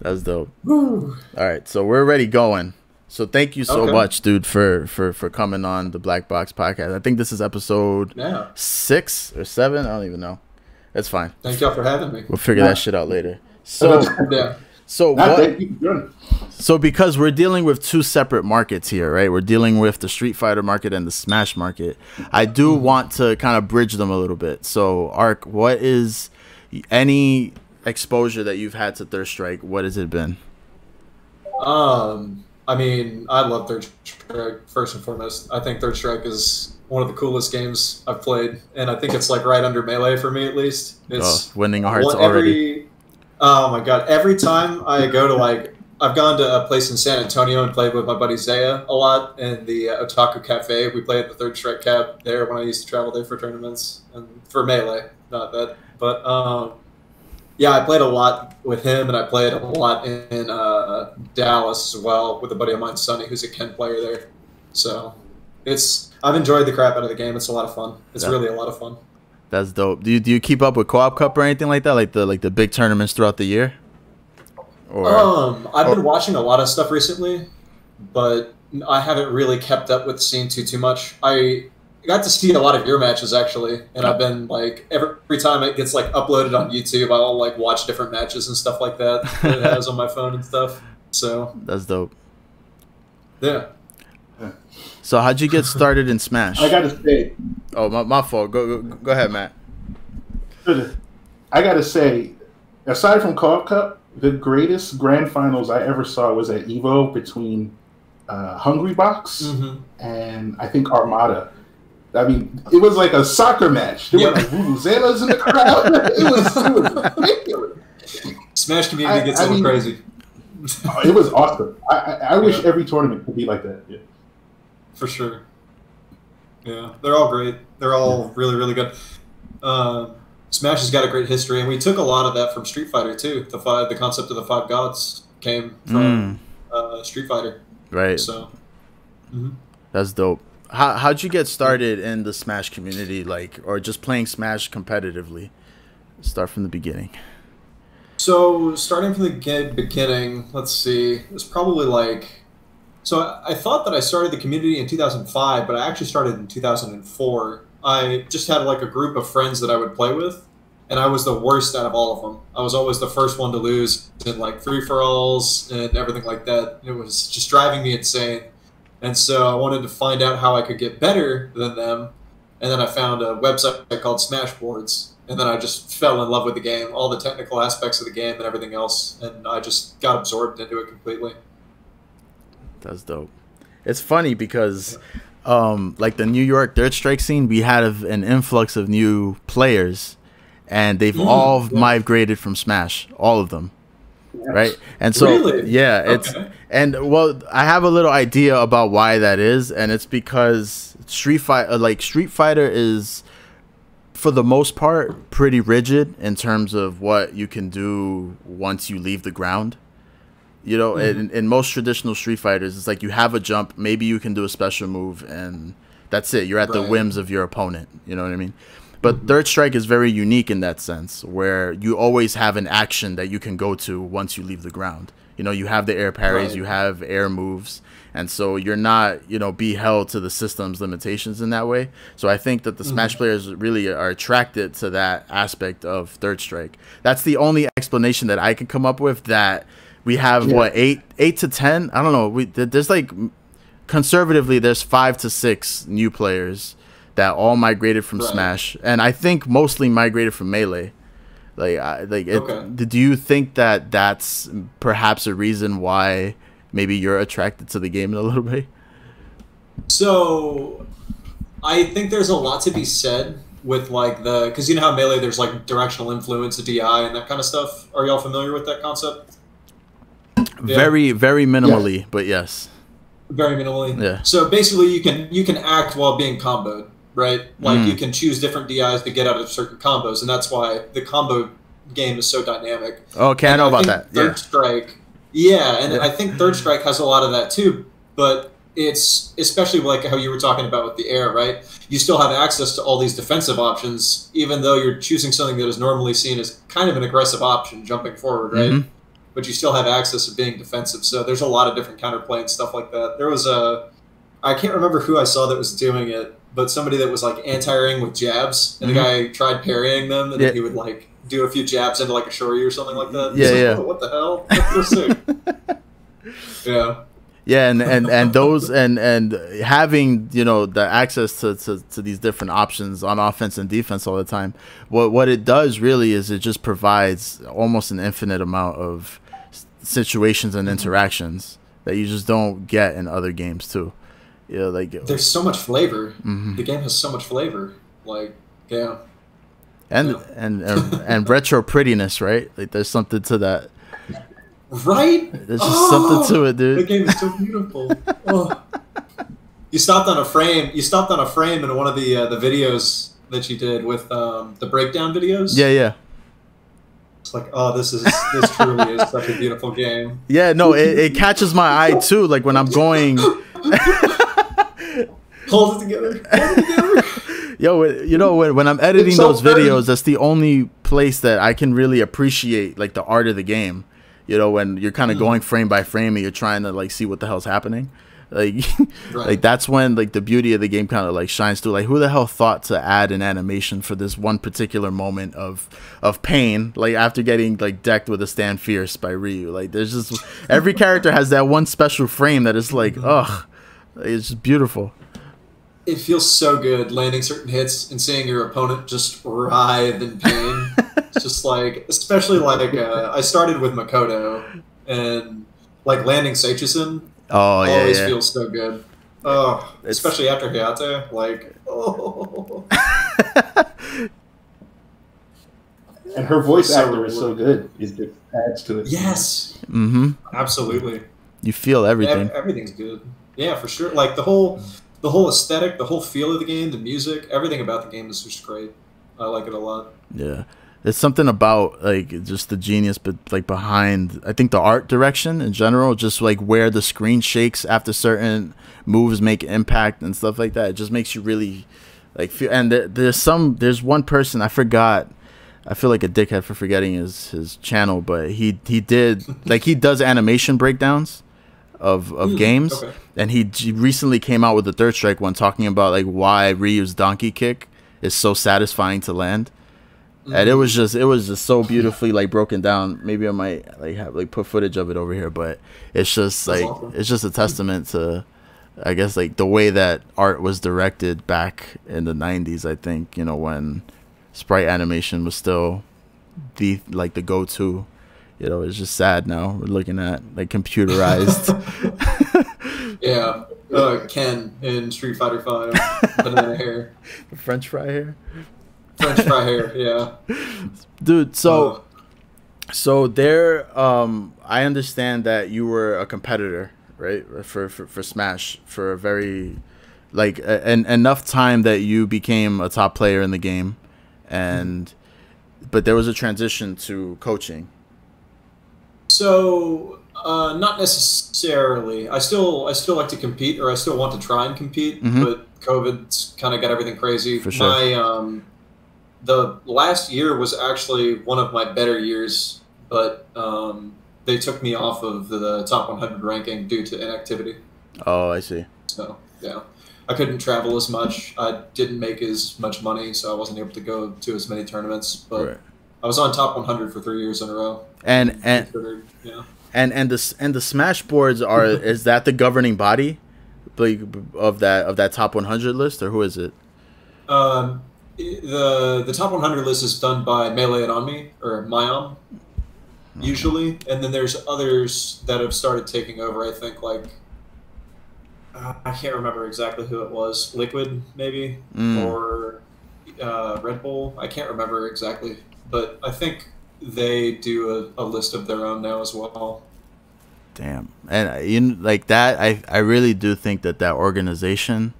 That's dope. All right, so we're already going. So thank you so Okay. much, dude, for for for coming on the Black Box podcast. I think this is episode Yeah. six or seven. I don't even know. That's fine. Thank y'all for having me. We'll figure that shit out later. So Yeah. so what? thank you for doing it. So because we're dealing with two separate markets here, right? We're dealing with the Street Fighter market and the Smash market. I do mm-hmm. want to kind of bridge them a little bit. So Arc, what is any exposure that you've had to Third Strike? What has it been? Um, I mean, I love Third Strike first and foremost. I think Third Strike is one of the coolest games I've played, and I think it's like right under melee for me at least. Oh, It's winning hearts well, already. every. Oh my god! Every time I go to like, I've gone to a place in San Antonio and played with my buddy Zaya a lot in the uh, Otaku Cafe. We play at the Third Strike Cab there when I used to travel there for tournaments and for melee, not that. But um, yeah, I played a lot with him, and I played a lot in uh, Dallas as well with a buddy of mine, Sonny, who's a Ken player there. So it's I've enjoyed the crap out of the game. It's a lot of fun. It's Yeah. really a lot of fun. That's dope. Do you do you keep up with Co-op Cup or anything like that? Like the like the big tournaments throughout the year? Or Um, I've or- been watching a lot of stuff recently, but I haven't really kept up with the scene too too much. I got to see a lot of your matches actually, and I've been like every, every time it gets like uploaded on YouTube, I'll like watch different matches and stuff like that that it has on my phone and stuff. So that's dope. yeah, So how'd you get started in Smash? I gotta say, Oh, my, my fault. Go, go go ahead, Matt. I gotta say, aside from Co-op Cup, the greatest grand finals I ever saw was at Evo between uh, Hungrybox hmm and I think Armada. I mean, it was like a soccer match. There Yeah. were like vuvuzelas in the crowd. it was, it was ridiculous. Smash community I- gets I a little mean- crazy Oh, It was awesome. I, I, I wish Yeah. every tournament could be like that. Yeah. for sure. Yeah, they're all great. They're all really really good. Um, Smash has got a great history, and we took a lot of that from Street Fighter too. The five, the concept of the five gods came from Mm, uh, Street Fighter. right. So, mhm. That's dope. How how'd you get started in the Smash community, like, or just playing Smash competitively? Start from the beginning. so starting from the beginning, let's see, it was probably like. So I, I thought that I started the community in 2005, but I actually started in 2004. I just had like a group of friends that I would play with, and I was the worst out of all of them. I was always the first one to lose in like free for alls and everything like that. It was just driving me insane. And so I wanted to find out how I could get better than them. And then I found a website called Smashboards. And then I just fell in love with the game, all the technical aspects of the game and everything else. And I just got absorbed into it completely. That's dope. It's funny because, um, like the New York Third Strike scene, we had an influx of new players, and they've Mm, all yeah. migrated from Smash, all of them, right? And so, Really? yeah, it's Okay. and well, I have a little idea about why that is, and it's because Street Fighter, uh, like Street Fighter, is for the most part pretty rigid in terms of what you can do once you leave the ground. You know, hmm. in, in most traditional Street Fighters, it's like you have a jump, maybe you can do a special move, and that's it. You're at the whims of your opponent. You know what I mean? But mm-hmm. Third Strike is very unique in that sense, where you always have an action that you can go to once you leave the ground. You know, you have the air parries, Right. you have air moves, and so you're not, you know, be held to the system's limitations in that way. So I think that the mm-hmm. Smash players really are attracted to that aspect of Third Strike. That's the only explanation that I can come up with that we have Yeah. what eight eight to ten i don't know we there's like conservatively there's five to six new players that all migrated from Right. smash and i think mostly migrated from melee like I, like it, Okay. do you think that that's perhaps a reason why maybe you're attracted to the game in a little bit So, I think there's a lot to be said with like the because you know how melee there's like directional influence, DI, and that kind of stuff. Are y'all familiar with that concept? Yeah. very very minimally but yes Very minimally. Yeah. So basically, you can you can act while being comboed, right? Like Mm. you can choose different DIs to get out of certain combos, and that's why the combo game is so dynamic. Oh, okay i And know about that Third yeah Strike, yeah, and Yeah. I think Third Strike has a lot of that too. But it's especially like how you were talking about with the air, right? You still have access to all these defensive options, even though you're choosing something that is normally seen as kind of an aggressive option, jumping forward, right? Mhm. but you still have access of being defensive. So there's a lot of different counterplay and stuff like that. There was a, I can't remember who I saw that was doing it, but somebody that was like anti-airing with jabs, and Mhm. the guy tried parrying them, and Yeah. then he would like do a few jabs into like a shorty or something like that. Yeah, like, yeah. "Oh, what the hell? That's so sick. yeah. Yeah, and, and, and those and and having you know the access to, to, to these different options on offense and defense all the time. What what it does really is it just provides almost an infinite amount of situations and interactions that you just don't get in other games too. You know, like There's so much flavor. mhm. The game has so much flavor. Like, yeah. and, Yeah. and and and retro prettiness, right? Like there's something to that. Right? There's just Oh! something to it, dude. The game is so beautiful. oh. You stopped on a frame. You stopped on a frame in one of the uh, the videos that you did with um, the breakdown videos. Yeah, yeah. It's like, oh, this is this truly is such a beautiful game. Yeah, no, it, it catches my eye too. Like when I'm going, Hold it together. Hold it together. yo, you know, when, when I'm editing so those pretty. videos, that's the only place that I can really appreciate like the art of the game. You know, when you're kind of Mm. going frame by frame and you're trying to like see what the hell's happening. Like, Right. like that's when like the beauty of the game kind of like shines through. Like, who the hell thought to add an animation for this one particular moment of of pain? Like after getting like decked with a stand fierce by Ryu. Like, there's just every character has that one special frame that is like, ugh, it's just beautiful. It feels so good landing certain hits and seeing your opponent just writhe in pain. it's just like, especially like uh, I started with Makoto and like landing Seichusen Oh yeah, always yeah. feels so good. Oh, It's- especially after Hayate, like oh, And her voice So- actor is so good. It just adds to it. yes, mm-hmm. absolutely. You feel everything. Ev- everything's good. Yeah, for sure. Like the whole, the whole aesthetic, the whole feel of the game, the music, everything about the game is just great. I like it a lot. Yeah. There's something about like just the genius but like behind I think the art direction in general, just like where the screen shakes after certain moves make impact and stuff like that. It just makes you really like feel and there, there's some there's one person I forgot I feel like a dickhead for forgetting his his channel, but he he did like he does animation breakdowns of of Hmm, games okay. and he recently came out with the third strike one talking about like why Ryu's donkey kick is so satisfying to land and it was just it was just so beautifully like broken down maybe i might like have like put footage of it over here but it's just like awesome. it's just a testament to i guess like the way that art was directed back in the 90s i think you know when sprite animation was still the like the go-to you know it's just sad now we're looking at like computerized Yeah, uh, Ken in Street Fighter Five, banana hair, french fry hair, French fry hair. Yeah. dude so Uh, So there, um, I understand that you were a competitor, right, for for, for Smash for a very, like, a, an enough time that you became a top player in the game, and, but there was a transition to coaching. So, uh, not necessarily. I still, I still like to compete, or I still want to try and compete. Mhm. But COVID's kind of got everything crazy. For sure. My, um, the last year was actually one of my better years, but um, they took me off of the top 100 ranking due to inactivity. Oh, I see. So, yeah. I couldn't travel as much. I didn't make as much money, so I wasn't able to go to as many tournaments. But Right. I was on top 100 for three years in a row. And and yeah. and and the and the Smash boards are is that the governing body, of that of that top 100 list, or who is it? Um, the the top 100 list is done by Melee It On Me or MIOM, usually, and then there's others that have started taking over. I think like uh, I can't remember exactly who it was. Liquid maybe Mm. or uh, Red Bull. I can't remember exactly, but I think they do a, a list of their own now as well. Damn, and uh, you kn- like that. I I really do think that that organization,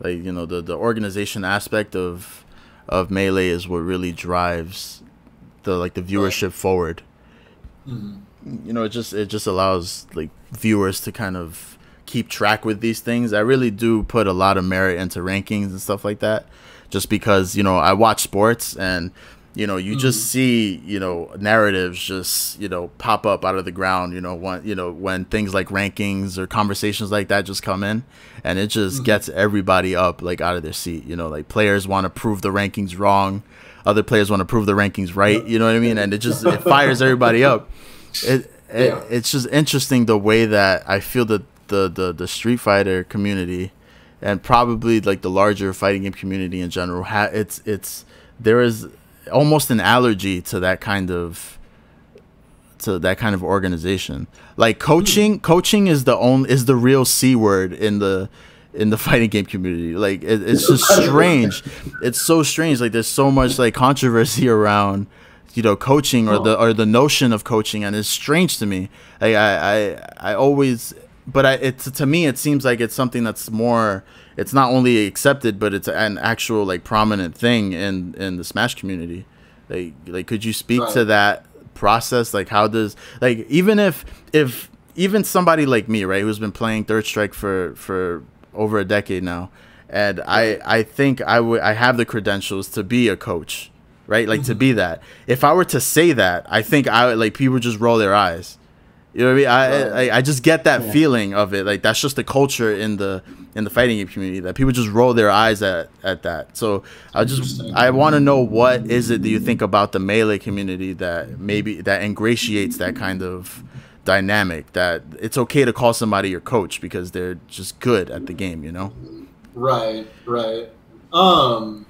like you know the the organization aspect of of melee is what really drives the like the viewership forward. Mhm. You know, it just it just allows like viewers to kind of keep track with these things. I really do put a lot of merit into rankings and stuff like that, just because you know I watch sports and you know you mm-hmm. just see you know narratives just you know pop up out of the ground you know when you know when things like rankings or conversations like that just come in and it just mm-hmm. gets everybody up like out of their seat you know like players want to prove the rankings wrong other players want to prove the rankings right you know what i mean and it just it fires everybody up it, it yeah. it's just interesting the way that i feel that the the the street fighter community and probably like the larger fighting game community in general ha- it's it's there is almost an allergy to that kind of to that kind of organization. Like coaching, mm. coaching is the only is the real c word in the in the fighting game community. Like it, it's just strange. It's so strange. Like there's so much like controversy around you know coaching or the or the notion of coaching, and it's strange to me. Like I I I always, but I it's to me it seems like it's something that's more it's not only accepted, but it's an actual like prominent thing in in the Smash community. Like like could you speak right. to that process? Like how does like even if if even somebody like me, right, who's been playing Third Strike for for over a decade now, and I I think I would I have the credentials to be a coach, right? Like mm-hmm. to be that. If I were to say that, I think I would like people just roll their eyes. You know what I mean? I, I, I just get that yeah. feeling of it. Like that's just the culture in the in the fighting game community that people just roll their eyes at at that. So I just I want to know what is it that you think about the melee community that maybe that ingratiates that kind of dynamic that it's okay to call somebody your coach because they're just good at the game. You know? Right. Right. Um,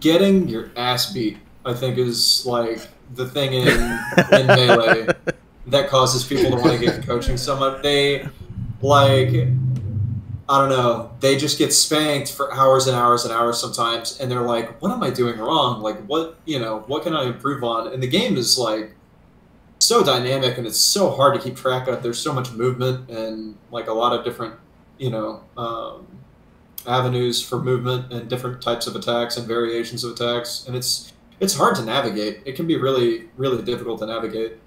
getting your ass beat, I think, is like the thing in in melee that causes people to want to get coaching so much. They like I don't know. They just get spanked for hours and hours and hours sometimes, and they're like, "What am I doing wrong? Like, what you know? What can I improve on?" And the game is like so dynamic, and it's so hard to keep track of. There's so much movement and like a lot of different you know um, avenues for movement and different types of attacks and variations of attacks, and it's it's hard to navigate. It can be really really difficult to navigate.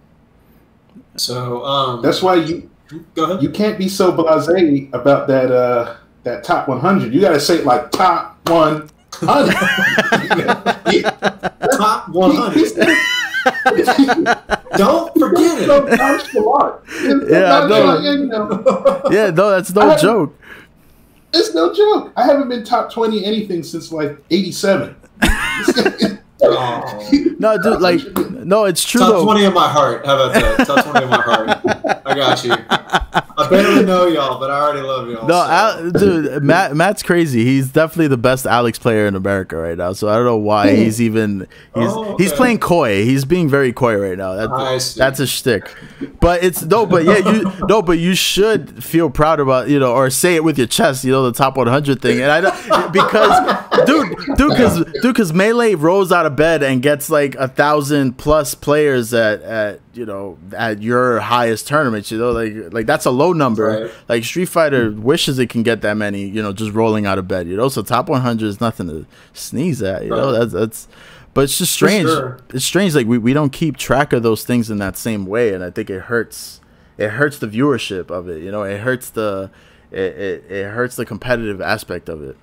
So um, that's why you go ahead. You can't be so blasé about that uh, that top 100. You got to say it like top 100. top 100. Don't forget it. yeah, no. yeah, no, that's no joke. It's no joke. I haven't been top 20 anything since like 87. Oh. no, dude, like, no, it's true. Top though. twenty in my heart. How about that? Top twenty in my heart. I got you. I barely know y'all, but I already love y'all. No, so. Al, dude, Matt, Matt's crazy. He's definitely the best Alex player in America right now. So I don't know why he's even he's oh, okay. he's playing coy. He's being very coy right now. That's that's a shtick. But it's no, but yeah, you no, but you should feel proud about you know, or say it with your chest. You know, the top 100 thing. And I because dude, dude, because dude, because melee rolls out of bed and gets like a thousand plus players at at you know at your highest tournaments. You know, like like that's a low number. Right. Like Street Fighter wishes it can get that many. You know, just rolling out of bed. You know, so top 100 is nothing to sneeze at. You right. know, that's that's. But it's just strange. Sure. It's strange. Like we, we don't keep track of those things in that same way, and I think it hurts. It hurts the viewership of it. You know, it hurts the it, it, it hurts the competitive aspect of it.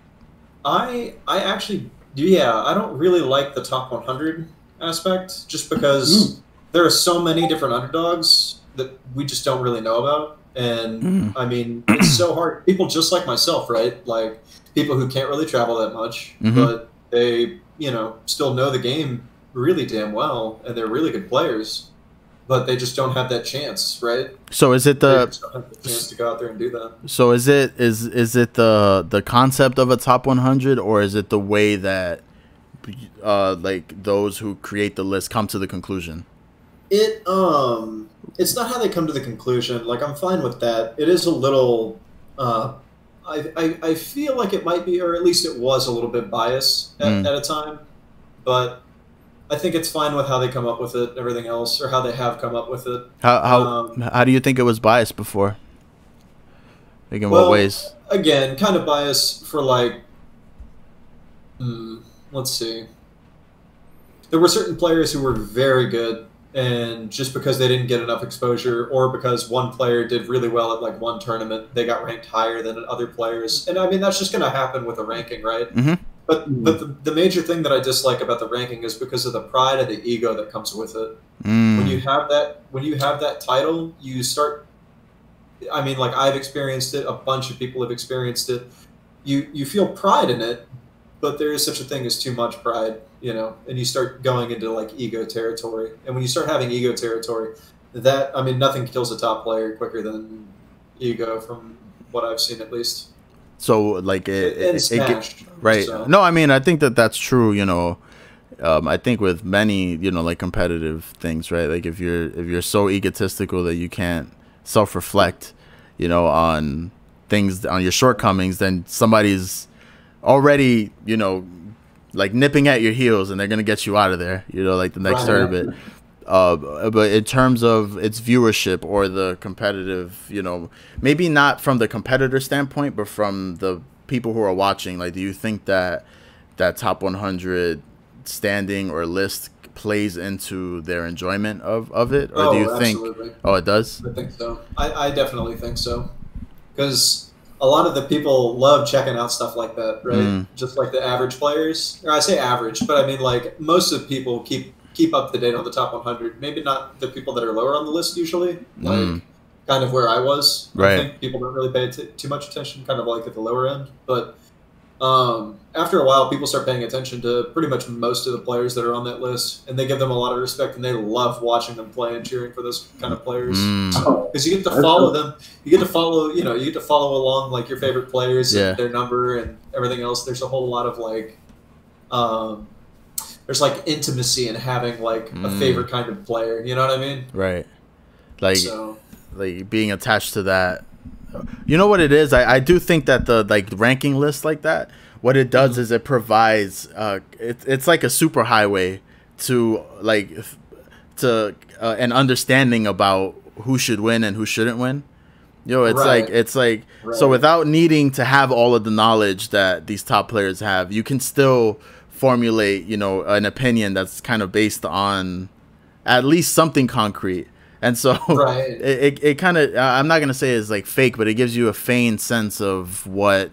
I I actually yeah, I don't really like the top 100 aspect just because mm. there are so many different underdogs that we just don't really know about. And mm. I mean, it's so hard. People just like myself, right? Like people who can't really travel that much, mm-hmm. but they, you know, still know the game really damn well and they're really good players but they just don't have that chance, right? So is it the, the chance to go out there and do that? So is it is is it the the concept of a top 100 or is it the way that uh like those who create the list come to the conclusion? It um it's not how they come to the conclusion. Like I'm fine with that. It is a little uh I, I, I feel like it might be, or at least it was a little bit biased at, mm. at a time, but I think it's fine with how they come up with it, everything else, or how they have come up with it. How how um, how do you think it was biased before? Like in well, what ways? Again, kind of biased for like, hmm, let's see. There were certain players who were very good, and just because they didn't get enough exposure, or because one player did really well at like one tournament, they got ranked higher than other players. And I mean, that's just going to happen with a ranking, right? Mm-hmm But mm. but the, the, major thing that I dislike about the ranking is because of the pride and the ego that comes with it. Mm. When you have that when you have that title, you start. I mean, like I've experienced it. A bunch of people have experienced it. You you feel pride in it, but there is such a thing as too much pride, you know, and you start going into like ego territory. And when you start having ego territory, that I mean, nothing kills a top player quicker than ego, from what I've seen at least. So like it, it, it, it right? So. No, I mean I think that that's true. You know, um, I think with many you know like competitive things, right? Like if you're if you're so egotistical that you can't self reflect, you know, on things on your shortcomings, then somebody's already you know like nipping at your heels and they're gonna get you out of there. You know, like the next right. tournament. Uh, but in terms of its viewership or the competitive, you know, maybe not from the competitor standpoint, but from the people who are watching, like, do you think that that top 100 standing or list plays into their enjoyment of, of it, or oh, do you absolutely. think? Oh, it does. I think so. I, I definitely think so, because a lot of the people love checking out stuff like that, right? Mm. Just like the average players, or I say average, but I mean like most of people keep keep up to date on the top 100. Maybe not the people that are lower on the list usually, like mm. kind of where I was. Right. I think people don't really pay t- too much attention, kind of like at the lower end. But um, after a while, people start paying attention to pretty much most of the players that are on that list, and they give them a lot of respect, and they love watching them play and cheering for those kind of players because mm. you get to follow them. You get to follow, you know, you get to follow along like your favorite players, yeah. and their number, and everything else. There's a whole lot of like. Um, there's like intimacy in having like mm. a favorite kind of player. You know what I mean? Right. Like so. like being attached to that. You know what it is? I, I do think that the like ranking list like that, what it does mm-hmm. is it provides uh it, it's like a super highway to like to uh, an understanding about who should win and who shouldn't win. Yo, it's right. like it's like right. so without needing to have all of the knowledge that these top players have, you can still formulate, you know, an opinion that's kind of based on at least something concrete. And so right. it, it, it kind of I'm not gonna say it's like fake, but it gives you a feigned sense of what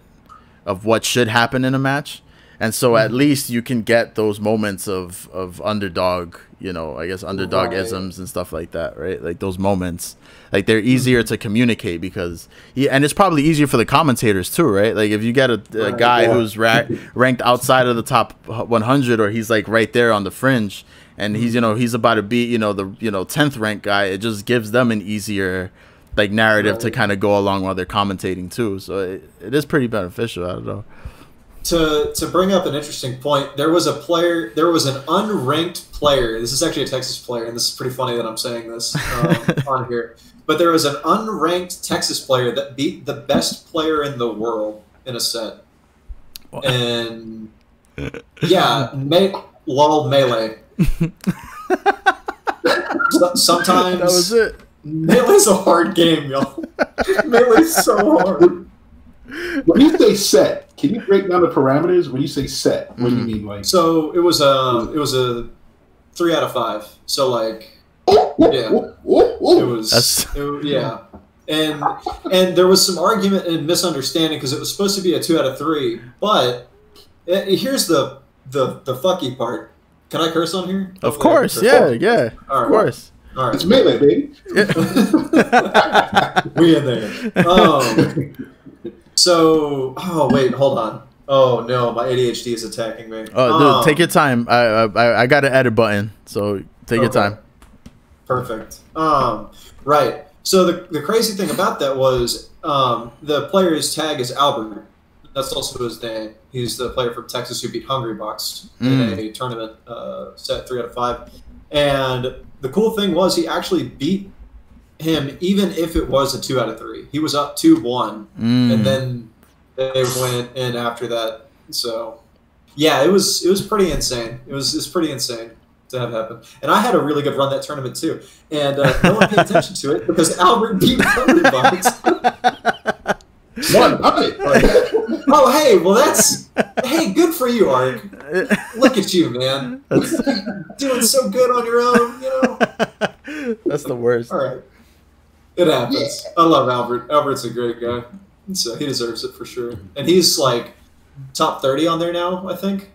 of what should happen in a match. And so mm-hmm. at least you can get those moments of, of underdog, you know, I guess underdog right. isms and stuff like that, right? Like those moments like they're easier mm-hmm. to communicate because yeah, and it's probably easier for the commentators too, right? Like if you get a, a guy yeah. who's ra- ranked outside of the top 100 or he's like right there on the fringe and he's you know he's about to beat you know the you know 10th ranked guy, it just gives them an easier like narrative right. to kind of go along while they're commentating too. So it, it is pretty beneficial. I don't know to to bring up an interesting point, there was a player, there was an unranked player. This is actually a Texas player, and this is pretty funny that I'm saying this um, on here. But there was an unranked Texas player that beat the best player in the world in a set. And yeah, me, lol melee. Sometimes that was it. Melee's a hard game, y'all. Melee's so hard. When you say set, can you break down the parameters? When you say set, what mm-hmm. do you mm-hmm. mean? Like so, it was a it was a three out of five. So like yeah, it was. It, yeah, and and there was some argument and misunderstanding because it was supposed to be a two out of three, but it, eh, here's the the the fucky part. Can I curse on here? Of course, yeah, yeah, of course. All right. It's melee, baby. we in there. Um, so, oh wait, hold on. Oh no, my ADHD is attacking me. Oh, dude, um, take your time. I I, I got an edit button, so take okay. your time. Perfect. Um, right. So the, the crazy thing about that was um, the player's tag is Albert. That's also his name. He's the player from Texas who beat Hungrybox mm. in a tournament uh, set three out of five. And the cool thing was he actually beat him even if it was a two out of three. He was up two one, mm. and then they went in after that. So yeah, it was it was pretty insane. It was it's pretty insane to have happen. And I had a really good run that tournament too. And uh, no one paid attention to it because Albert beat Thunderbox. One oh, hey, well that's hey, good for you, Arc. Look at you, man. Doing so good on your own, you know. That's the worst. All right, it happens. I love Albert. Albert's a great guy, so he deserves it for sure. And he's like top thirty on there now. I think.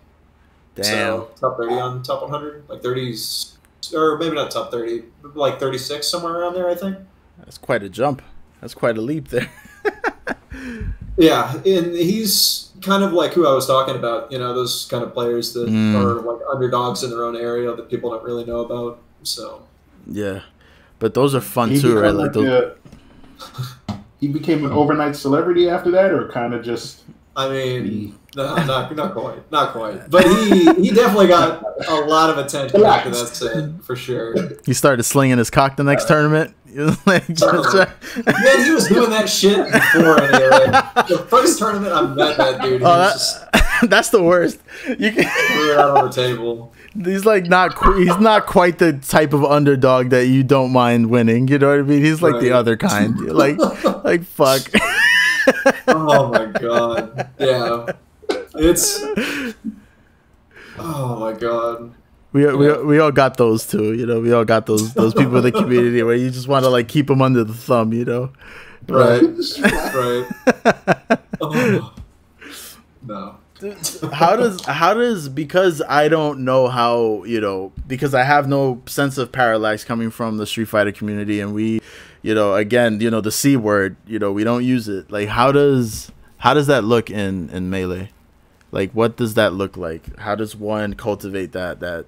Damn. So, top thirty on top one hundred, like thirties, or maybe not top thirty, like thirty six somewhere around there. I think. That's quite a jump. That's quite a leap there. Yeah, and he's kind of like who I was talking about. You know, those kind of players that Mm. are like underdogs in their own area that people don't really know about. So yeah. But those are fun He too, right? become Like those a- he became an overnight celebrity after that, or kind of just I mean, the no, not not quite, not quite. But he he definitely got a lot of attention after that set for sure. he started slinging his cock the next uh, tournament. He was like, Man, he was doing that shit before any of it. The first tournament I met that dude, he Oh, was just that's the worst. You can, threw it out on the table. he's like not qu- he's not quite the type of underdog that you don't mind winning. You know what I mean? He's like the other kind. Like like fuck. Oh my god. Yeah. It's Oh my god. We, we, we all got those too, you know. We all got those those people in the community where you just want to like keep them under the thumb, you know. Right. Right. Right. Oh. No. how does how does because I don't know how you know because I have no sense of parallax coming from the Street Fighter community and we you know again you know the c word you know we don't use it like how does how does that look in in melee like what does that look like how does one cultivate that that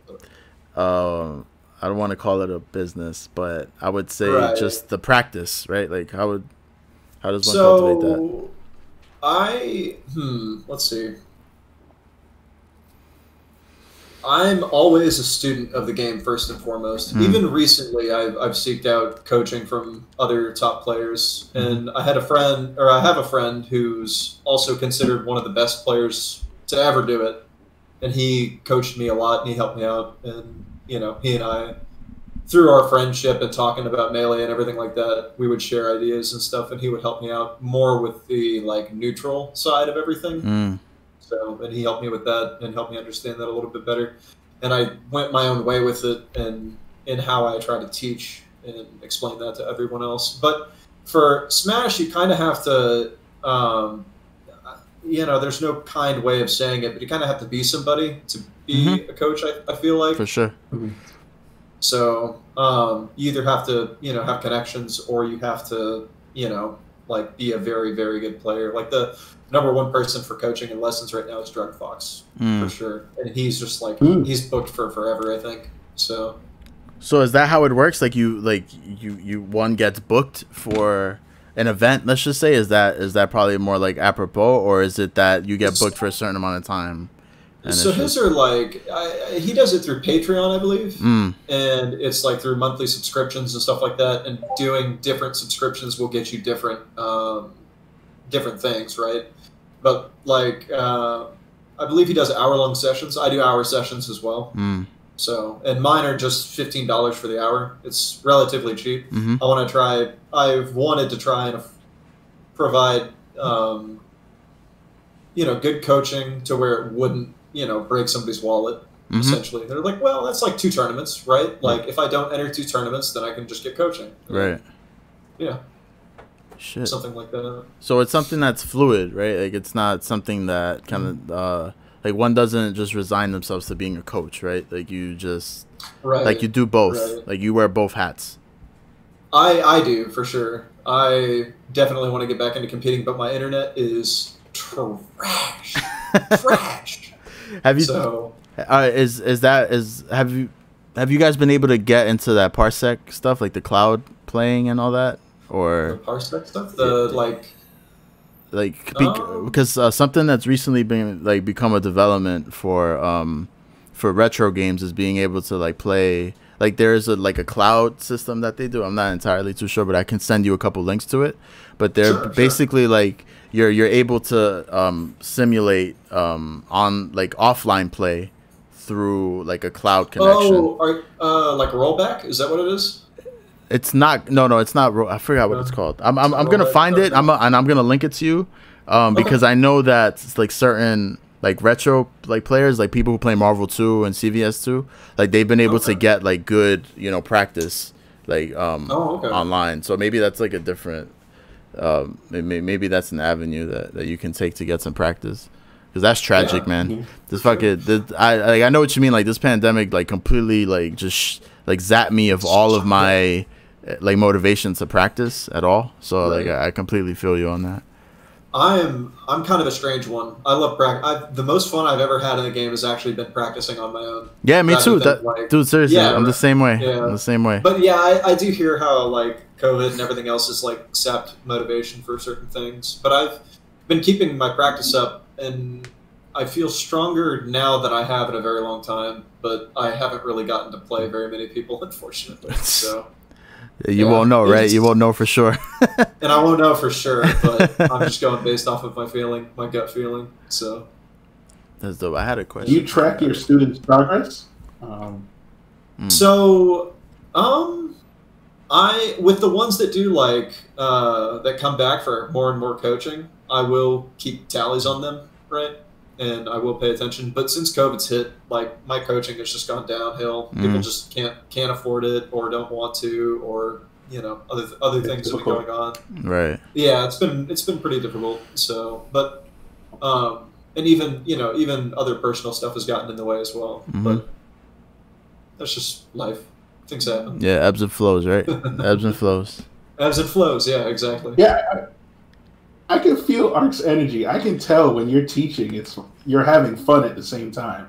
um I don't want to call it a business but I would say Right. just the practice right like how would how does one cultivate that I hmm, let's see. I'm always a student of the game first and foremost. Hmm. Even recently, I've, I've seeked out coaching from other top players, Hmm. and I had a friend, or I have a friend who's also considered one of the best players to ever do it, and he coached me a lot, and he helped me out, and you know, he and I, through our friendship and talking about melee and everything like that, we would share ideas and stuff, and he would help me out more with the like neutral side of everything. Mm, So, and he helped me with that and helped me understand that a little bit better. And I went my own way with it and in how I try to teach and explain that to everyone else. But for Smash, you kind of have to, um, you know, there's no kind way of saying it, but you kind of have to be somebody to be a coach. I, I feel like for sure so um, you either have to, you know, have connections, or you have to, you know, like be a very, very good player. Like the number one person for coaching and lessons right now is DruggedFox Mm. for sure, and he's just like Mm. he's booked for forever. I think so. So is that how it works? Like you like you you one gets booked for an event, let's just say, is that is that probably more like apropos or is it that you get booked for a certain amount of time? So his just- are like I, he does it through Patreon, I believe, Mm, and it's like through monthly subscriptions and stuff like that. And doing different subscriptions will get you different um, different things, right? But like uh, I believe he does hour long sessions. I do hour sessions as well. mm, So and mine are just fifteen dollars for the hour. It's relatively cheap. hmm I want to try. I've wanted to try and provide, um, you know, good coaching to where it wouldn't, you know, break somebody's wallet. hmm Essentially, they're like, well, that's like two tournaments, right? Like, if I don't enter two tournaments, then I can just get coaching. Right. Yeah, Shit. something like that. So it's something that's fluid, right? Like it's not something that kind of uh like one doesn't just resign themselves to being a coach, right? Like you just Right. like you do both. Right. Like you wear both hats. I I do for sure. I definitely want to get back into competing, but my internet is trash, trash. Have you So uh, is is that is have you have you guys been able to get into that parsec stuff like the cloud playing and all that the or parsec stuff, the like. Like Um, because uh, something that's recently been like become a development for um for retro games is being able to like play like there's a like a cloud system that they do i'm not entirely too sure but i can send you a couple links to it but they're Sure, sure. basically like you're you're able to um simulate um on like offline play through like a cloud connection Oh, are, uh, like rollback? Is that what it is? It's not. No, no, it's not. I forgot what it's called. I'm. I'm, I'm gonna find it. I'm. And I'm gonna link it to you, um, because I know that it's like certain like retro like players, like people who play Marvel 2 and CVS 2, like they've been able to get like good, you know, practice like um Oh, okay. online. So maybe that's like a different. Um, maybe, maybe that's an avenue that, that you can take to get some practice. because that's tragic, Yeah. man. This fucking, this, I like, I know what you mean. Like this pandemic, like completely, like just sh- like zapped me of all of my Uh, like motivation to practice at all. So like Right. I, I completely feel you on that. I'm I'm kind of a strange one. I love practice. The most fun I've ever had in a game has actually been practicing on my own. Yeah, me too. That, like- dude, seriously, Yeah, I'm the same way. Yeah. I'm the same way. But yeah, I, I do hear how like COVID and everything else has like sapped motivation for certain things. But I've been keeping my practice up, and I feel stronger now than I have in a very long time. But I haven't really gotten to play very many people, unfortunately. So, you yeah, won't know, right? it's- You won't know for sure. and I won't know for sure, but I'm just going based off of my feeling, my gut feeling. So. That's dope. I had a question. Do you track your students' progress? Um, So, um, I with the ones that do like uh, that come back for more and more coaching, I will keep tallies on them, right? And I will pay attention. But since COVID's hit, like my coaching has just gone downhill. People Mhm. just can't can't afford it, or don't want to, or you know, other other It's things have been going on. Right. Yeah, it's been it's been pretty difficult. So, but um, and even you know even other personal stuff has gotten in the way as well. Mhm. But that's just life. Things happen. Yeah, ebbs and flows, right? ebbs and flows. Ebbs and flows. Yeah, exactly. yeah, I, I can feel Arc's energy. I can tell when you're teaching, it's you're having fun at the same time.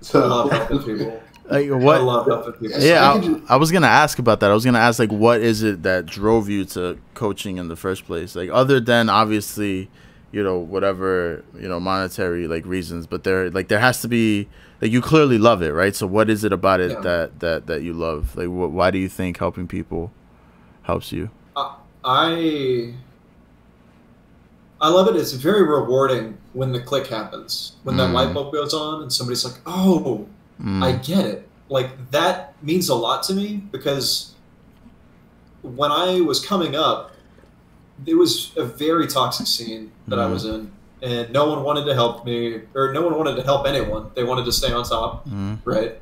So I love helping people. Like I love helping people. Yeah, I can I, I was gonna ask about that. I was gonna ask like, what is it that drove you to coaching in the first place? Like, other than obviously, you know, whatever you know, monetary like reasons, but there like there has to be like you clearly love it, right? So, what is it about it Yeah. that that that you love? Like, wh- why do you think helping people helps you? Uh, I I love it. It's very rewarding when the click happens, when that Mm. light bulb goes on, and somebody's like, "Oh, Mm, I get it. Like that means a lot to me because when I was coming up, it was a very toxic scene that I Mhm. was in, and no one wanted to help me, or no one wanted to help anyone. They wanted to stay on top, mm, right?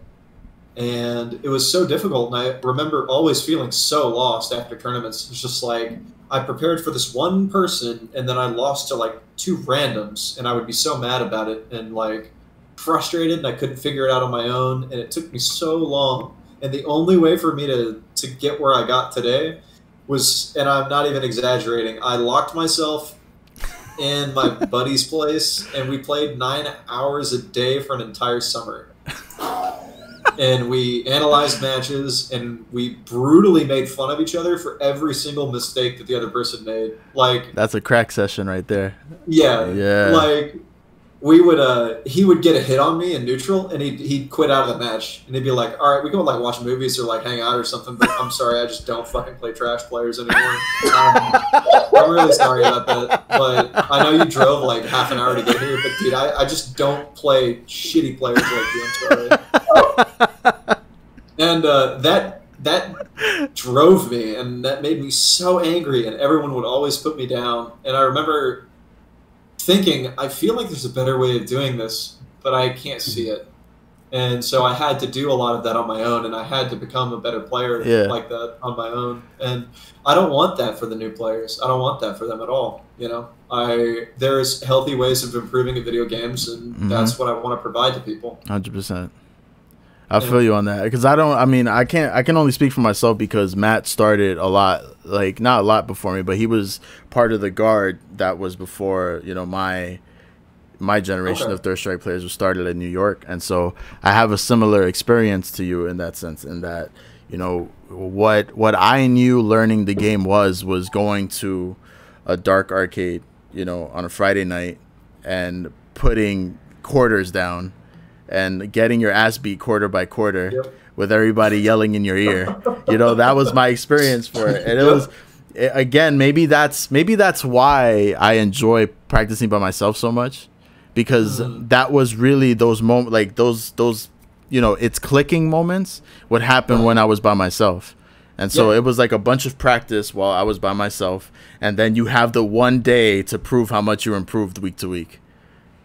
And it was so difficult, and I remember always feeling so lost after tournaments. It's just like I prepared for this one person, and then I lost to like two randoms, and I would be so mad about it, and like frustrated and I couldn't figure it out on my own and it took me so long and the only way for me to to get where I got today was and I'm not even exaggerating I locked myself in my buddy's place and we played 9 hours a day for an entire summer and we analyzed matches and we brutally made fun of each other for every single mistake that the other person made like that's a crack session right there. yeah, Yeah. Like we would, uh, he would get a hit on me in neutral, and he'd he'd quit out of the match, and he'd be like, "All right, we can like watch movies or like hang out or something." But I'm sorry, I just don't fucking play trash players anymore. Um, I'm really sorry about that, but I know you drove like half an hour to get here, but dude, I, I just don't play shitty players like you. And uh, that that drove me and that made me so angry and everyone would always put me down and i remember thinking i feel like there's a better way of doing this but i can't see it and so i had to do a lot of that on my own and i had to become a better player Yeah. like that on my own and i don't want that for the new players i don't want that for them at all you know i there's healthy ways of improving in video games and Mhm. that's what i want to provide to people Hundred percent. I feel you on that because I don't. I mean, I can't. I can only speak for myself because Matt started a lot, like not a lot before me, but he was part of the guard that was before you know my my generation Okay. of third strike players was started in New York, and so I have a similar experience to you in that sense. In that you know what what I knew learning the game was was going to a dark arcade, you know, on a Friday night and putting quarters down and getting your ass beat quarter by quarter Yep. with everybody yelling in your ear. You know, that was my experience for it. And it Yep. was a- again, maybe that's maybe that's why I enjoy practicing by myself so much because Mhm. that was really those moments like those those you know, it's clicking moments would happen when I was by myself. And so Yeah. it was like a bunch of practice while I was by myself and then you have the one day to prove how much you improved week to week.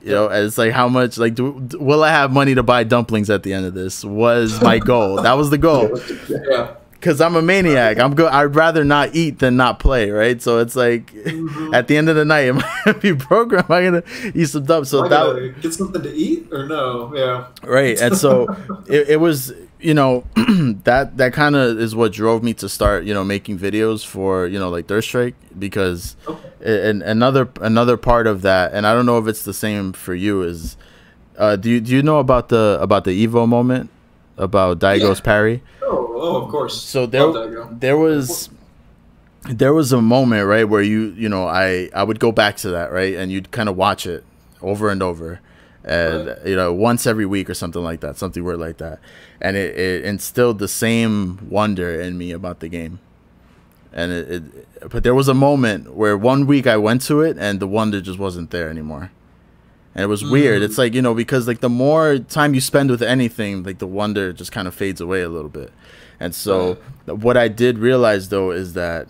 You know, it's like how much like do, will I have money to buy dumplings at the end of this? Was my goal. that was the goal. yeah because I'm a maniac. I'm good. I'd rather not eat than not play, right? So it's like mm-hmm. at the end of the night, am I gonna be programmed? Am I gonna eat some dubs? So that get something to eat or no? Yeah, right. And so it, it was, you know, that that kind of is what drove me to start, you know, making videos for you know like Third Strike because, okay. and another another part of that, and I don't know if it's the same for you is. Uh, do you do you know about the about the Evo moment about Daigo's yeah. parry? Oh, oh, of course. So there, there was, there was a moment right where you, you know, I, I would go back to that right, and you'd kind of watch it over and over, and right. you know, once every week or something like that, something weird like that, and it, it instilled the same wonder in me about the game, and it, it, but there was a moment where one week I went to it and the wonder just wasn't there anymore and it was mm. weird. It's like you know because like the more time you spend with anything, like the wonder just kind of fades away a little bit. And so right. what I did realize though is that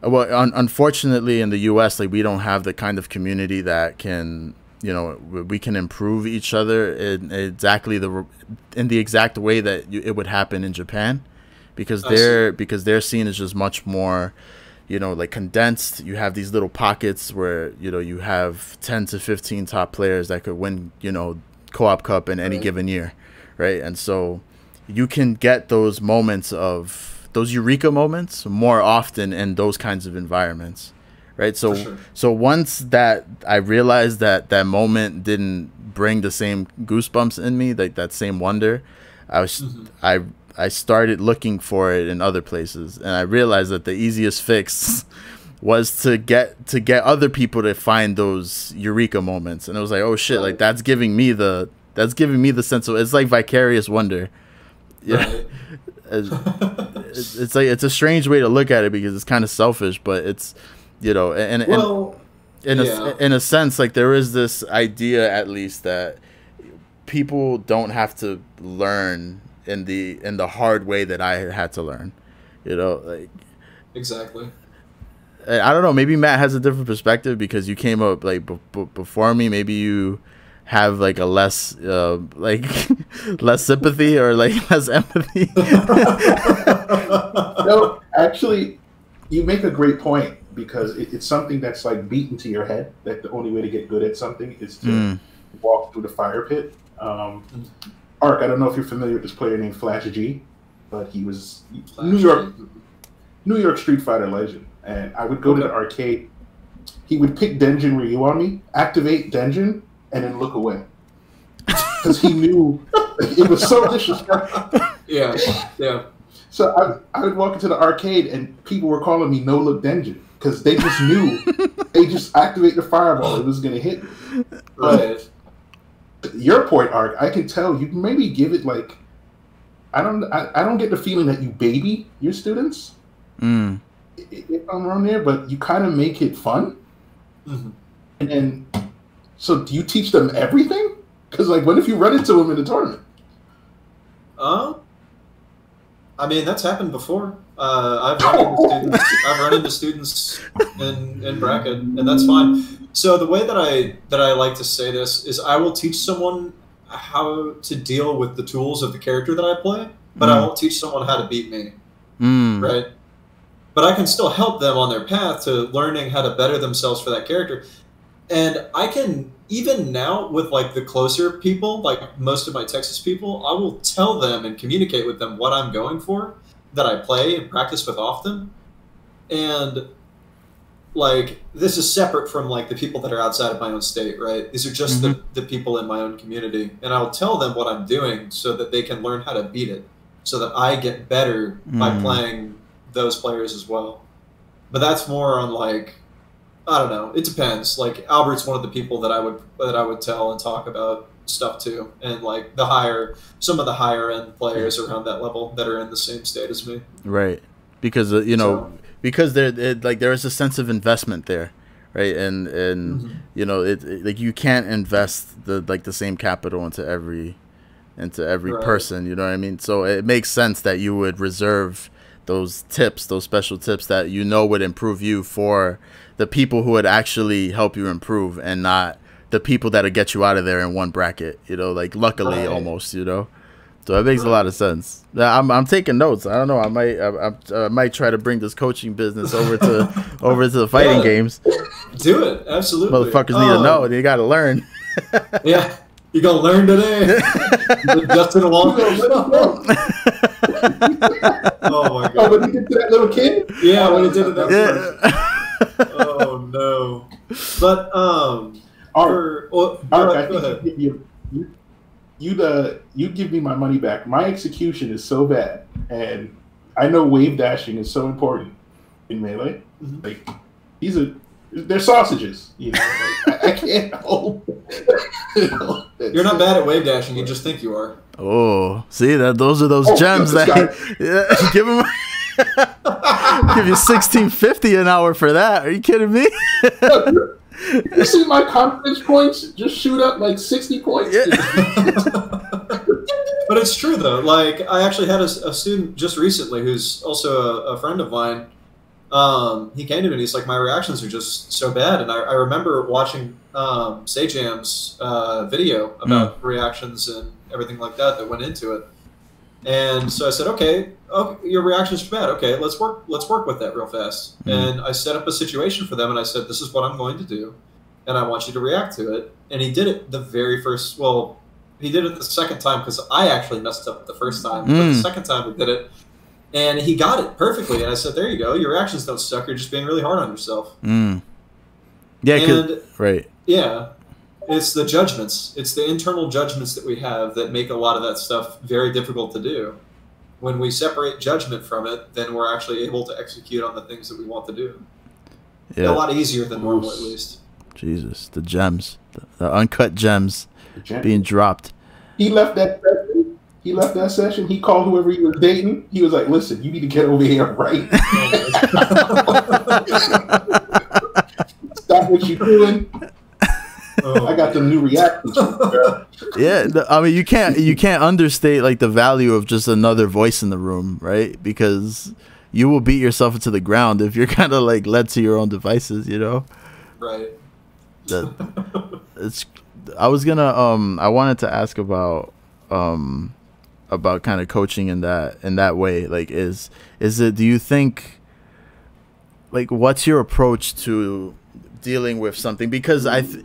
well un- unfortunately in the US like we don't have the kind of community that can you know we can improve each other in exactly the in the exact way that you, it would happen in Japan because their because their scene is just much more you know, like condensed. You have these little pockets where you know you have ten to fifteen top players that could win, you know, co-op cup in any right. given year, right? And so you can get those moments of those eureka moments more often in those kinds of environments, right? So sure. so once that I realized that that moment didn't bring the same goosebumps in me, like that same wonder, I was mm-hmm. I I started looking for it in other places, and I realized that the easiest fix was to get to get other people to find those eureka moments. And it was like, oh shit, like that's giving me the that's giving me the sense of it's like vicarious wonder. Yeah. it's, it's, like it's a strange way to look at it because it's kind of selfish, but it's you know, and, and well, in yeah. a in a sense, like there is this idea at least that people don't have to learn in the in the hard way that I had to learn. You know, like exactly. I don't know. Maybe Matt has a different perspective because you came up like b- b- before me. Maybe you have like a less uh, like less sympathy or like less empathy. no, actually, you make a great point because it, it's something that's like beaten to your head. That the only way to get good at something is to mm. walk through the fire pit. Um, Arc, I don't know if you're familiar with this player named Flash G, but he was Flash New York G. New York Street Fighter legend. And I would go okay. to the arcade. He would pick Denjin Ryu on me, activate Denjin, and then look away. Because he knew it was so disrespectful. Yeah, yeah. So I, I would walk into the arcade and people were calling me No Look Denjin because they just knew they just activate the fireball, it was going to hit me. Right your point, Arc, I can tell you maybe give it like I don't I, I don't get the feeling that you baby your students. Mm. If I'm wrong there, but you kind of make it fun. Mm-hmm. And then, so do you teach them everything? Because like, what if you run into them in the tournament? Uh, I mean that's happened before. Uh, I've run into students. I've run into students in, in bracket, and that's fine. So the way that I that I like to say this is, I will teach someone how to deal with the tools of the character that I play, but mm. I won't teach someone how to beat me. Mm. Right. But I can still help them on their path to learning how to better themselves for that character. And I can even now with like the closer people, like most of my Texas people, I will tell them and communicate with them what I'm going for that I play and practice with often. And like this is separate from like the people that are outside of my own state, right? These are just mm-hmm. the, the people in my own community. And I'll tell them what I'm doing so that they can learn how to beat it. So that I get better mm. by playing those players as well. But that's more on like I don't know. It depends. Like Albert's one of the people that I would that I would tell and talk about stuff to, and like the higher some of the higher end players around that level that are in the same state as me. Right, because uh, you know so, because there it, like there is a sense of investment there, right? And and mm-hmm. you know it, it, like you can't invest the like the same capital into every into every right. person. You know what I mean? So it makes sense that you would reserve those tips, those special tips that you know would improve you for the people who would actually help you improve and not the people that'll get you out of there in one bracket. You know, like luckily right. almost. You know. So that makes a lot of sense. I'm I'm taking notes. I don't know. I might I, I, I might try to bring this coaching business over to over to the fighting yeah. games. Do it absolutely. Motherfuckers need to um, know. They got to learn. yeah, you gonna learn today. Justin Wong. oh my god! Oh, when he did to that little kid. Yeah, when he did to that. Yeah. Oh no! But um, Arc, for, well, Arc, I think you, you, you the you give me my money back. My execution is so bad, and I know wave dashing is so important in melee. Mm-hmm. Like these are they're sausages. You know, like, I, I, can't hold. You're not bad at wave dashing. You just think you are. Oh, see that those are those oh, gems that yeah, give him. give you sixteen fifty an hour for that. Are you kidding me? you see my confidence points just shoot up like 60 points. Yeah. but it's true though. Like I actually had a, a student just recently who's also a, a friend of mine. Um, he came to me and he's like, my reactions are just so bad. And I, I remember watching um, Sajam's uh, video about mm. reactions and everything like that that went into it. And so I said, okay, okay, your reaction is bad. Okay, let's work. Let's work with that real fast. Mm-hmm. And I set up a situation for them, and I said, this is what I'm going to do, and I want you to react to it. And he did it the very first. Well, he did it the second time because I actually messed up the first time. Mm. But the mm. second time we did it, and he got it perfectly. And I said, there you go. Your reactions don't suck. You're just being really hard on yourself. Mm. Yeah, and, right. Yeah, it's the judgments. It's the internal judgments that we have that make a lot of that stuff very difficult to do. When we separate judgment from it, then we're actually able to execute on the things that we want to do. Yeah. A lot easier than normal, at least. Jesus, the gems, the, the uncut gems being dropped. He left that session. He left that session. He called whoever he was dating. He was like, "Listen, you need to get over here right. Stop what you're doing Oh. I got the new reactions. yeah, I mean you can't you can't understate like the value of just another voice in the room, right? Because you will beat yourself into the ground if you're kind of like led to your own devices, you know. Right. That it's. I was gonna um I wanted to ask about um about kind of coaching in that in that way like is is it do you think like what's your approach to dealing with something because I th-